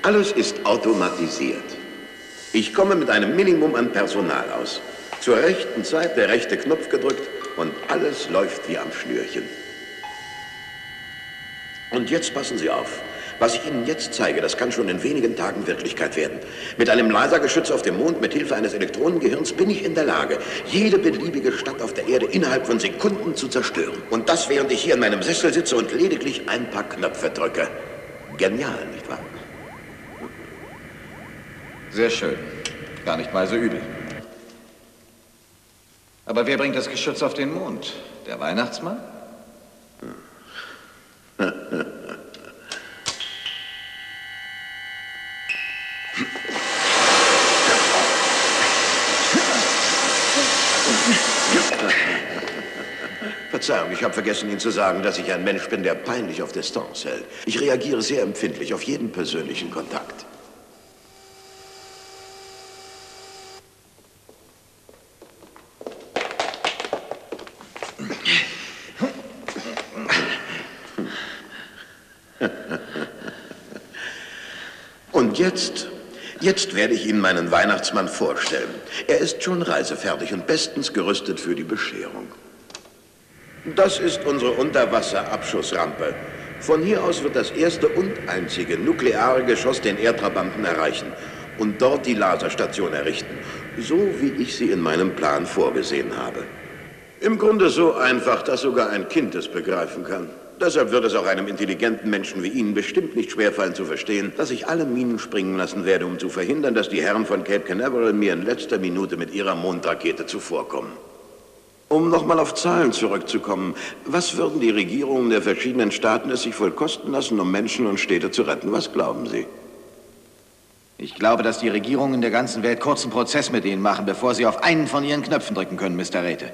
Alles ist automatisiert. Ich komme mit einem Minimum an Personal aus. Zur rechten Zeit der rechte Knopf gedrückt und alles läuft wie am Schnürchen. Und jetzt passen Sie auf. Was ich Ihnen jetzt zeige, das kann schon in wenigen Tagen Wirklichkeit werden. Mit einem Lasergeschütz auf dem Mond, mit Hilfe eines Elektronengehirns bin ich in der Lage, jede beliebige Stadt auf der Erde innerhalb von Sekunden zu zerstören. Und das, während ich hier in meinem Sessel sitze und lediglich ein paar Knöpfe drücke. Genial, nicht wahr? Sehr schön. Gar nicht mal so übel. Aber wer bringt das Geschütz auf den Mond? Der Weihnachtsmann? Verzeihung, ich habe vergessen, Ihnen zu sagen, dass ich ein Mensch bin, der peinlich auf Distanz hält. Ich reagiere sehr empfindlich auf jeden persönlichen Kontakt. Und jetzt, jetzt werde ich Ihnen meinen Weihnachtsmann vorstellen. Er ist schon reisefertig und bestens gerüstet für die Bescherung. Das ist unsere Unterwasserabschussrampe. Von hier aus wird das erste und einzige nukleare Geschoss den Erdtrabanten erreichen und dort die Laserstation errichten, so wie ich sie in meinem Plan vorgesehen habe. Im Grunde so einfach, dass sogar ein Kind es begreifen kann. Deshalb wird es auch einem intelligenten Menschen wie Ihnen bestimmt nicht schwerfallen zu verstehen, dass ich alle Minen springen lassen werde, um zu verhindern, dass die Herren von Cape Canaveral mir in letzter Minute mit ihrer Mondrakete zuvorkommen. Um nochmal auf Zahlen zurückzukommen, was würden die Regierungen der verschiedenen Staaten es sich wohl kosten lassen, um Menschen und Städte zu retten? Was glauben Sie? Ich glaube, dass die Regierungen der ganzen Welt kurzen Prozess mit Ihnen machen, bevor Sie auf einen von Ihren Knöpfen drücken können, Mr. Räte.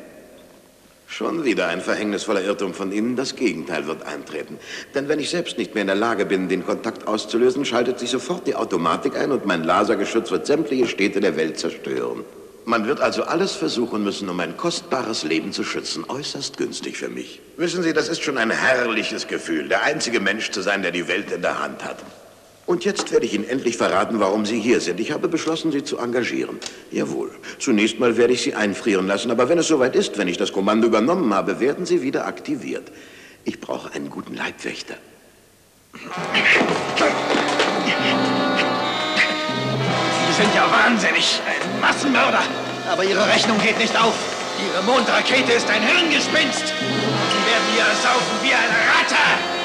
Schon wieder ein verhängnisvoller Irrtum von Ihnen. Das Gegenteil wird eintreten. Denn wenn ich selbst nicht mehr in der Lage bin, den Kontakt auszulösen, schaltet sich sofort die Automatik ein und mein Lasergeschütz wird sämtliche Städte der Welt zerstören. Man wird also alles versuchen müssen, um ein kostbares Leben zu schützen. Äußerst günstig für mich. Wissen Sie, das ist schon ein herrliches Gefühl, der einzige Mensch zu sein, der die Welt in der Hand hat. Und jetzt werde ich Ihnen endlich verraten, warum Sie hier sind. Ich habe beschlossen, Sie zu engagieren. Jawohl. Zunächst mal werde ich Sie einfrieren lassen, aber wenn es soweit ist, wenn ich das Kommando übernommen habe, werden Sie wieder aktiviert. Ich brauche einen guten Leibwächter. Sie sind ja wahnsinnig. Ein Massenmörder. Aber Ihre Rechnung geht nicht auf. Ihre Mondrakete ist ein Hirngespinst. Sie werden hier saufen wie eine Ratte.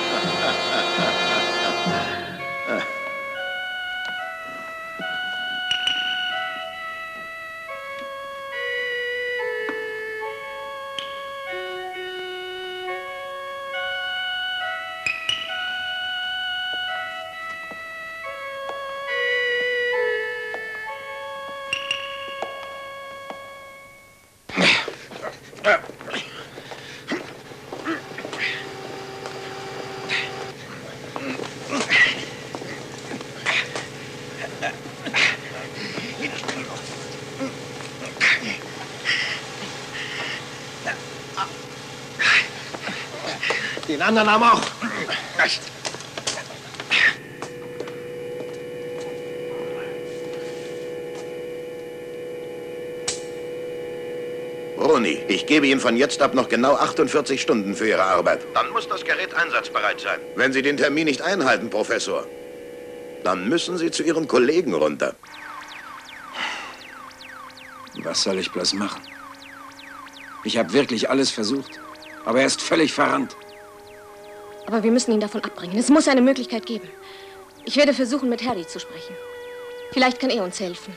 Anderen Arm auch. Roni, ich gebe Ihnen von jetzt ab noch genau 48 Stunden für Ihre Arbeit. Dann muss das Gerät einsatzbereit sein. Wenn Sie den Termin nicht einhalten, Professor, dann müssen Sie zu Ihren Kollegen runter. Was soll ich bloß machen? Ich habe wirklich alles versucht, aber er ist völlig verrannt. Aber wir müssen ihn davon abbringen. Es muss eine Möglichkeit geben. Ich werde versuchen, mit Harry zu sprechen. Vielleicht kann er uns helfen.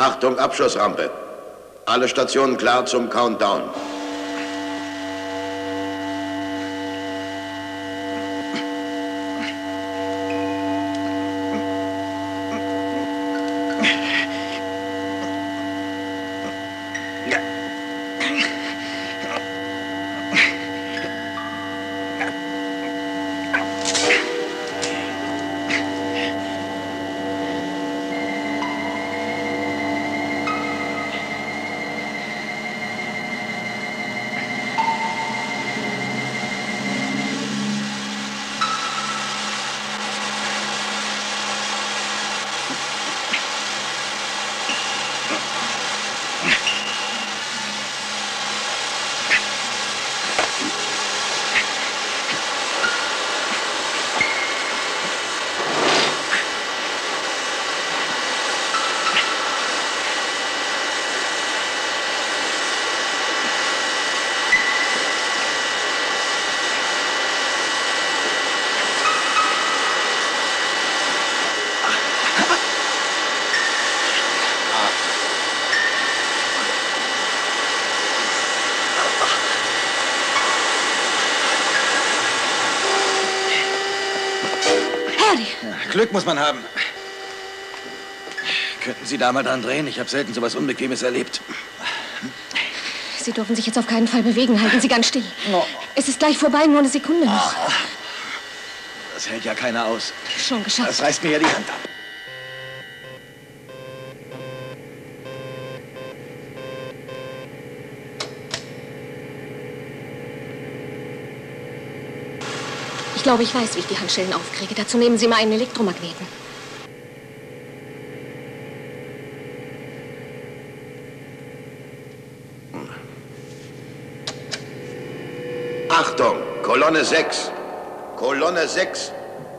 Achtung, Abschussrampe. Alle Stationen klar zum Countdown. Glück muss man haben. Könnten Sie da mal dran drehen? Ich habe selten so was Unbequemes erlebt. Sie dürfen sich jetzt auf keinen Fall bewegen. Halten Sie ganz still. Es ist gleich vorbei, nur eine Sekunde noch. Das hält ja keiner aus. Schon geschafft. Das reißt mir ja die Hand ab. Ich glaube, ich weiß, wie ich die Handschellen aufkriege. Dazu nehmen Sie mal einen Elektromagneten. Achtung, Kolonne 6. Kolonne 6.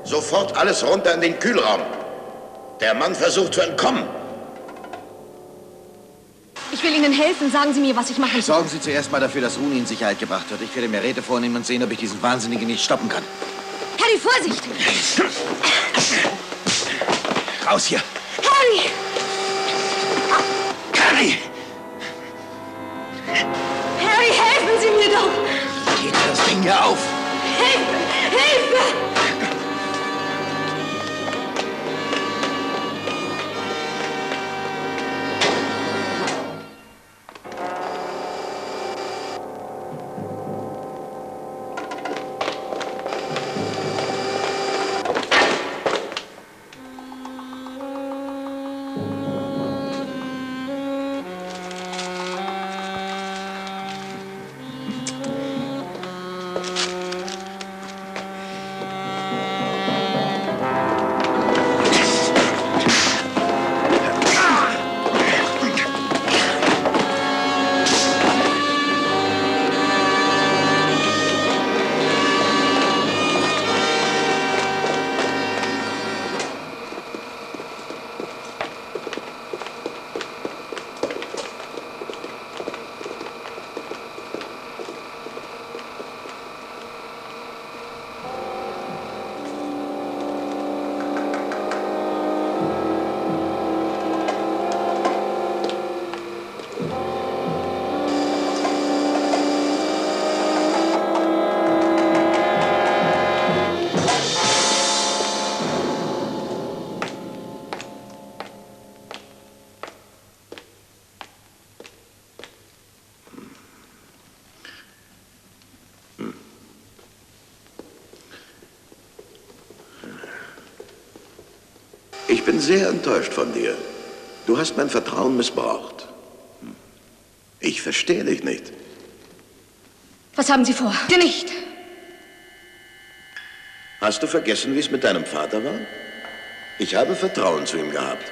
Sofort alles runter in den Kühlraum. Der Mann versucht zu entkommen. Ich will Ihnen helfen. Sagen Sie mir, was ich machen soll. Sorgen Sie zuerst mal dafür, dass Runi in Sicherheit gebracht wird. Ich werde mir Räte vornehmen und sehen, ob ich diesen Wahnsinnigen nicht stoppen kann. Harry, Vorsicht! Raus hier! Harry! Harry! Harry, helfen Sie mir doch! Geht das Ding hier auf! Hilfe! Hilfe! Sehr enttäuscht von dir. Du hast mein Vertrauen missbraucht. Ich verstehe dich nicht. Was haben Sie vor? Dir nicht. Hast du vergessen, wie es mit deinem Vater war? Ich habe Vertrauen zu ihm gehabt.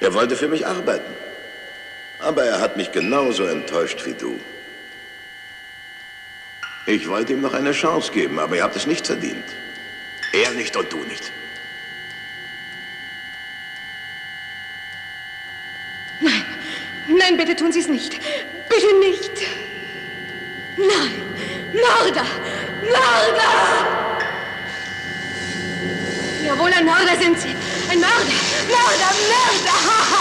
Er wollte für mich arbeiten. Aber er hat mich genauso enttäuscht wie du. Ich wollte ihm noch eine Chance geben, aber ihr habt es nicht verdient. Er nicht und du nicht. Bitte tun Sie es nicht. Bitte nicht. Nein. Mörder! Mörder! Jawohl, ein Mörder sind Sie. Ein Mörder! Mörder! Mörder!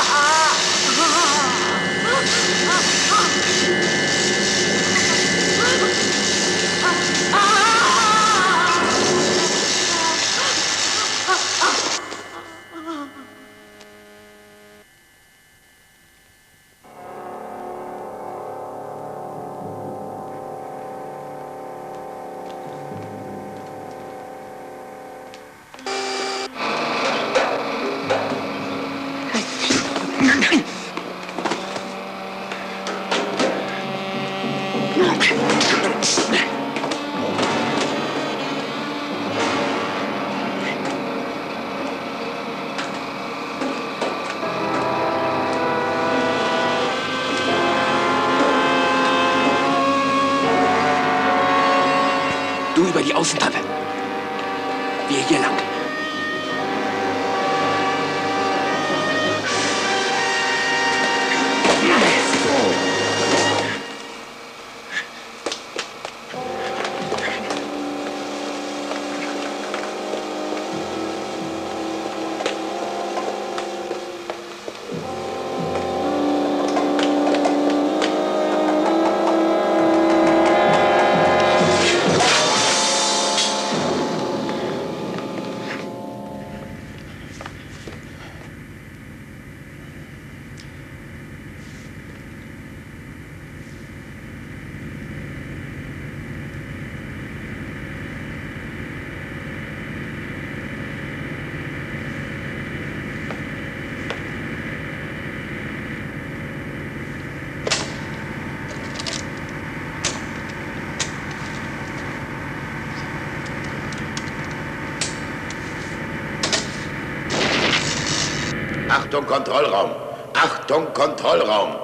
Achtung, Kontrollraum. Achtung, Kontrollraum.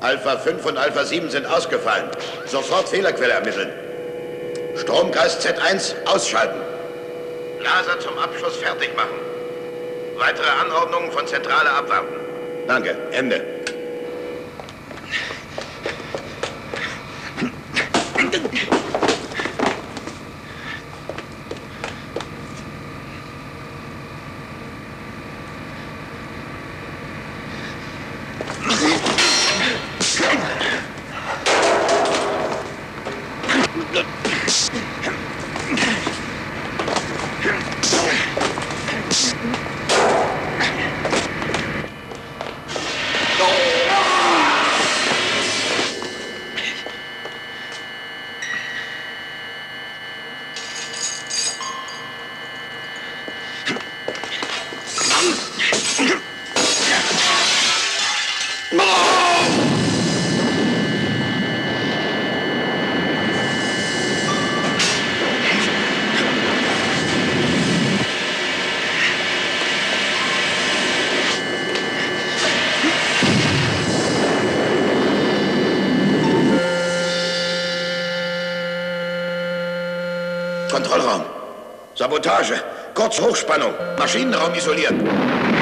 Alpha 5 und Alpha 7 sind ausgefallen. Sofort Fehlerquelle ermitteln. Stromkreis Z1 ausschalten. Laser zum Abschluss fertig machen. Weitere Anordnungen von Zentrale abwarten. Danke. Ende. Kontrollraum. Sabotage. Kurz Hochspannung. Maschinenraum isoliert.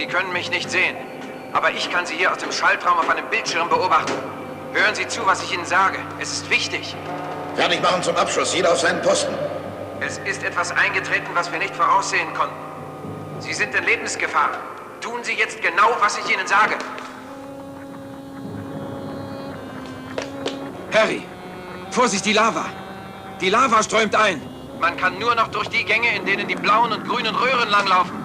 Sie können mich nicht sehen. Aber ich kann Sie hier aus dem Schaltraum auf einem Bildschirm beobachten. Hören Sie zu, was ich Ihnen sage. Es ist wichtig. Fertig machen zum Abschluss. Jeder auf seinen Posten. Es ist etwas eingetreten, was wir nicht voraussehen konnten. Sie sind in Lebensgefahr. Tun Sie jetzt genau, was ich Ihnen sage. Harry, Vorsicht, die Lava. Die Lava strömt ein. Man kann nur noch durch die Gänge, in denen die blauen und grünen Röhren langlaufen.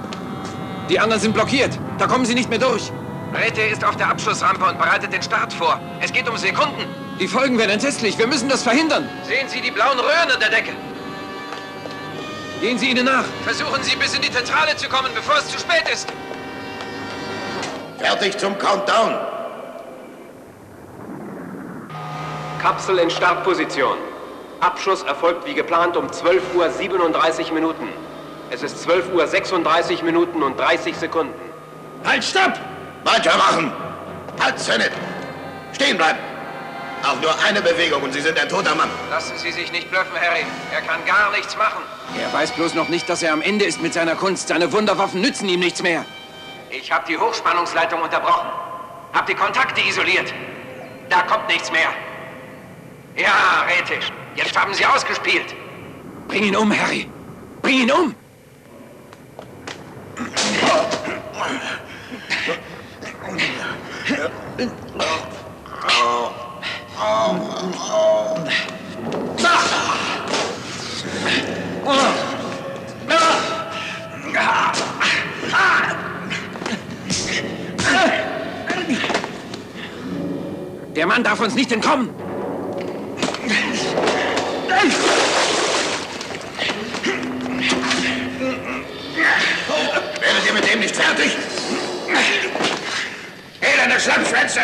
Die anderen sind blockiert. Da kommen sie nicht mehr durch. Rete ist auf der Abschlussrampe und bereitet den Start vor. Es geht um Sekunden. Die Folgen werden entsetzlich. Wir müssen das verhindern. Sehen Sie die blauen Röhren an der Decke. Gehen Sie ihnen nach. Versuchen Sie, bis in die Zentrale zu kommen, bevor es zu spät ist. Fertig zum Countdown. Kapsel in Startposition. Abschuss erfolgt wie geplant um 12.37 Uhr Minuten. Es ist 12.36 Uhr Minuten und 30 Sekunden. Halt, stopp! Weitermachen! Halt, Senate! Stehen bleiben! Auch nur eine Bewegung und Sie sind ein toter Mann. Lassen Sie sich nicht blöffen, Harry. Er kann gar nichts machen. Er weiß bloß noch nicht, dass er am Ende ist mit seiner Kunst. Seine Wunderwaffen nützen ihm nichts mehr. Ich habe die Hochspannungsleitung unterbrochen. Hab die Kontakte isoliert. Da kommt nichts mehr. Ja, Retisch. Jetzt haben Sie ausgespielt. Bring ihn um, Harry. Bring ihn um. Der Mann darf uns nicht entkommen. Werdet ihr mit dem nicht fertig? Elende Schlammschwänze!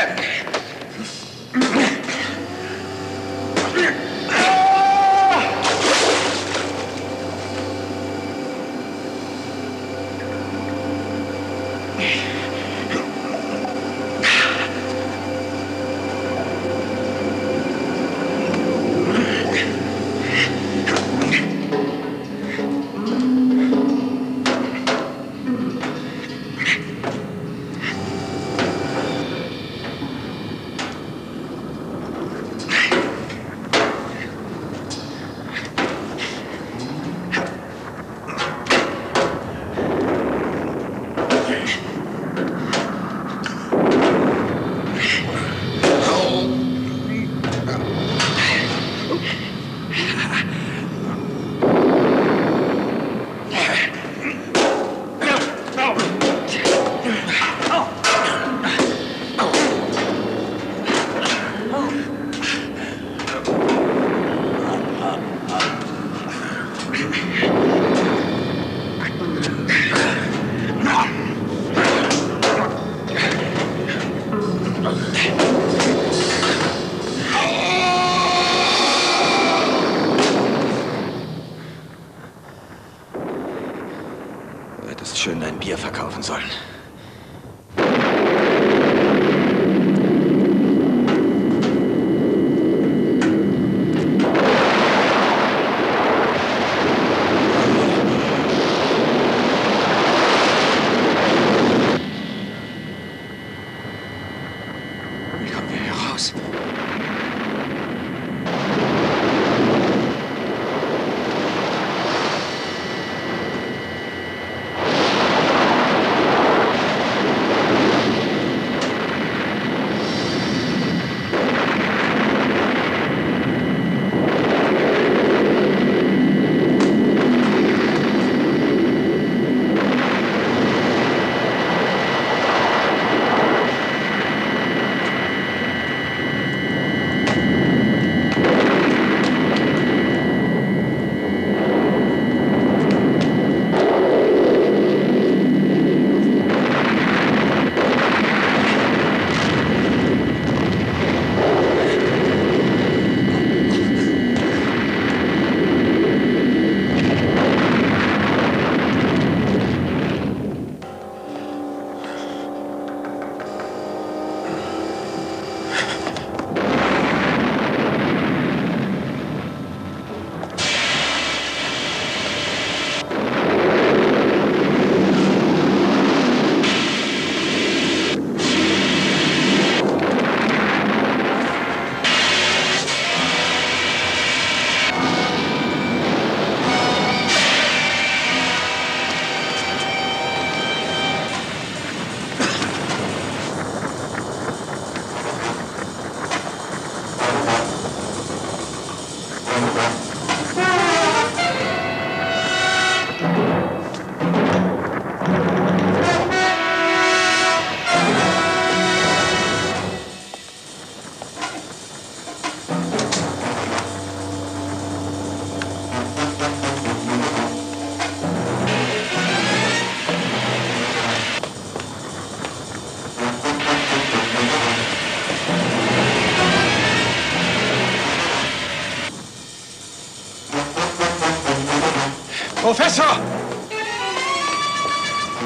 Professor!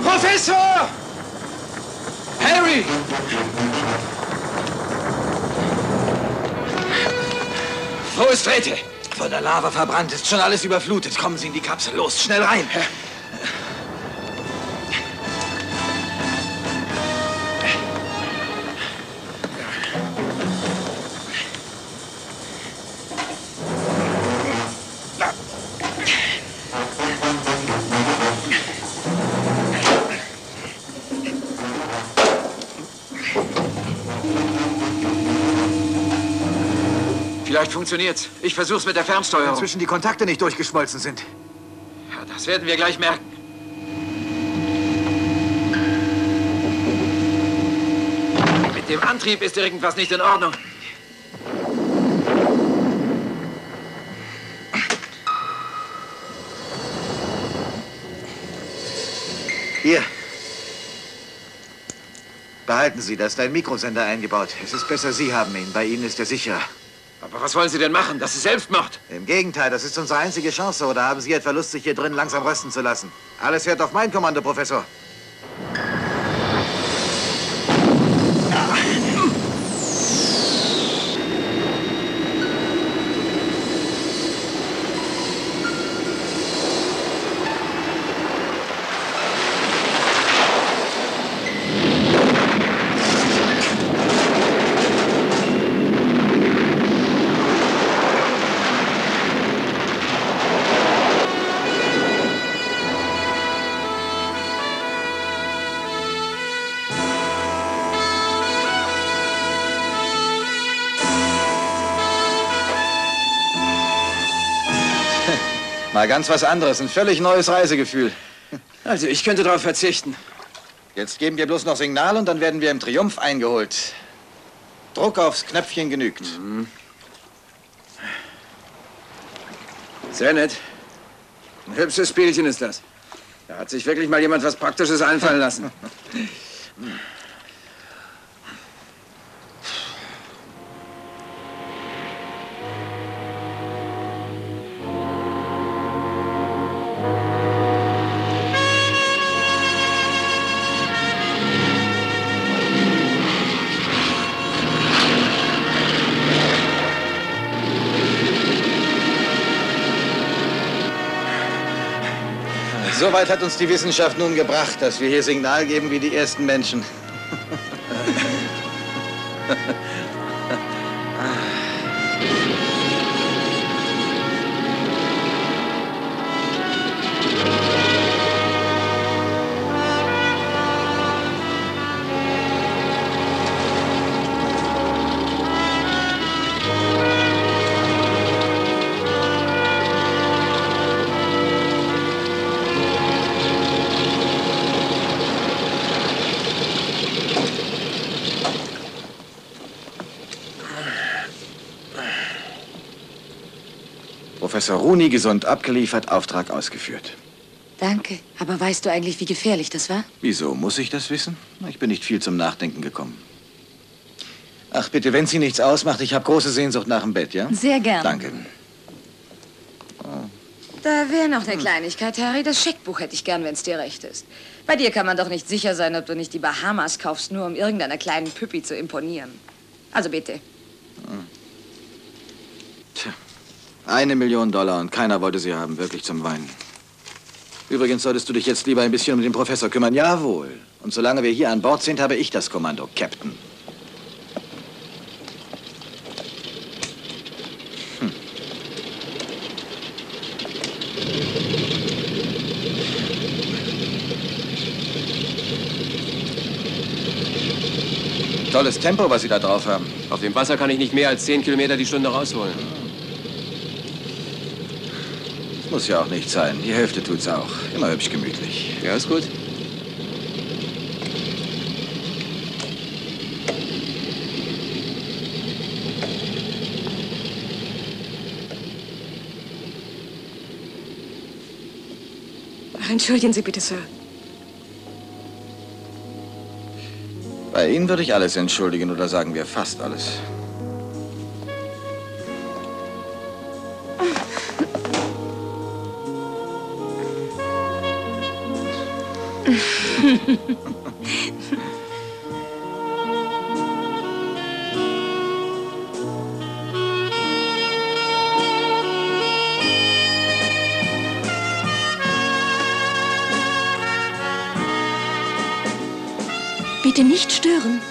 Professor! Harry! Wo ist Rete? Von der Lava verbrannt, ist schon alles überflutet. Kommen Sie in die Kapsel. Los, schnell rein. Vielleicht funktioniert's. Ich versuch's mit der Fernsteuerung. Inzwischen die Kontakte nicht durchgeschmolzen sind. Ja, das werden wir gleich merken. Mit dem Antrieb ist irgendwas nicht in Ordnung. Hier, Behalten Sie, da ist ein Mikrosender eingebaut. Es ist besser, Sie haben ihn. Bei Ihnen ist er sicher. Aber was wollen Sie denn machen? Das ist Selbstmord. Im Gegenteil, das ist unsere einzige Chance. Oder haben Sie etwa Lust, sich hier drin langsam rösten zu lassen? Alles hört auf mein Kommando, Professor. Mal ganz was anderes, ein völlig neues Reisegefühl. Also, ich könnte darauf verzichten. Jetzt geben wir bloß noch Signal und dann werden wir im Triumph eingeholt. Druck aufs Knöpfchen genügt. Mhm. Sehr nett. Ein hübsches Spielchen ist das. Da hat sich wirklich mal jemand was Praktisches einfallen lassen. So weit hat uns die Wissenschaft nun gebracht, dass wir hier Signal geben wie die ersten Menschen. Professor Rooney gesund abgeliefert, Auftrag ausgeführt. Danke. Aber weißt du eigentlich, wie gefährlich das war? Wieso muss ich das wissen? Ich bin nicht viel zum Nachdenken gekommen. Ach bitte, wenn Sie nichts ausmacht, ich habe große Sehnsucht nach dem Bett, ja? Sehr gern. Danke. Da wäre noch eine Kleinigkeit, Harry. Das Scheckbuch hätte ich gern, wenn es dir recht ist. Bei dir kann man doch nicht sicher sein, ob du nicht die Bahamas kaufst, nur um irgendeiner kleinen Püppi zu imponieren. Also bitte. Eine Million Dollar und keiner wollte sie haben, wirklich zum Weinen. Übrigens solltest du dich jetzt lieber ein bisschen um den Professor kümmern. Jawohl. Und solange wir hier an Bord sind, habe ich das Kommando, Captain. Hm. Tolles Tempo, was Sie da drauf haben. Auf dem Wasser kann ich nicht mehr als 10 Kilometer die Stunde rausholen. Das muss ja auch nicht sein. Die Hälfte tut's auch. Immer hübsch gemütlich. Ja, ist gut. Ach, entschuldigen Sie bitte, Sir. Bei Ihnen würde ich alles entschuldigen oder sagen wir fast alles. Bitte nicht stören.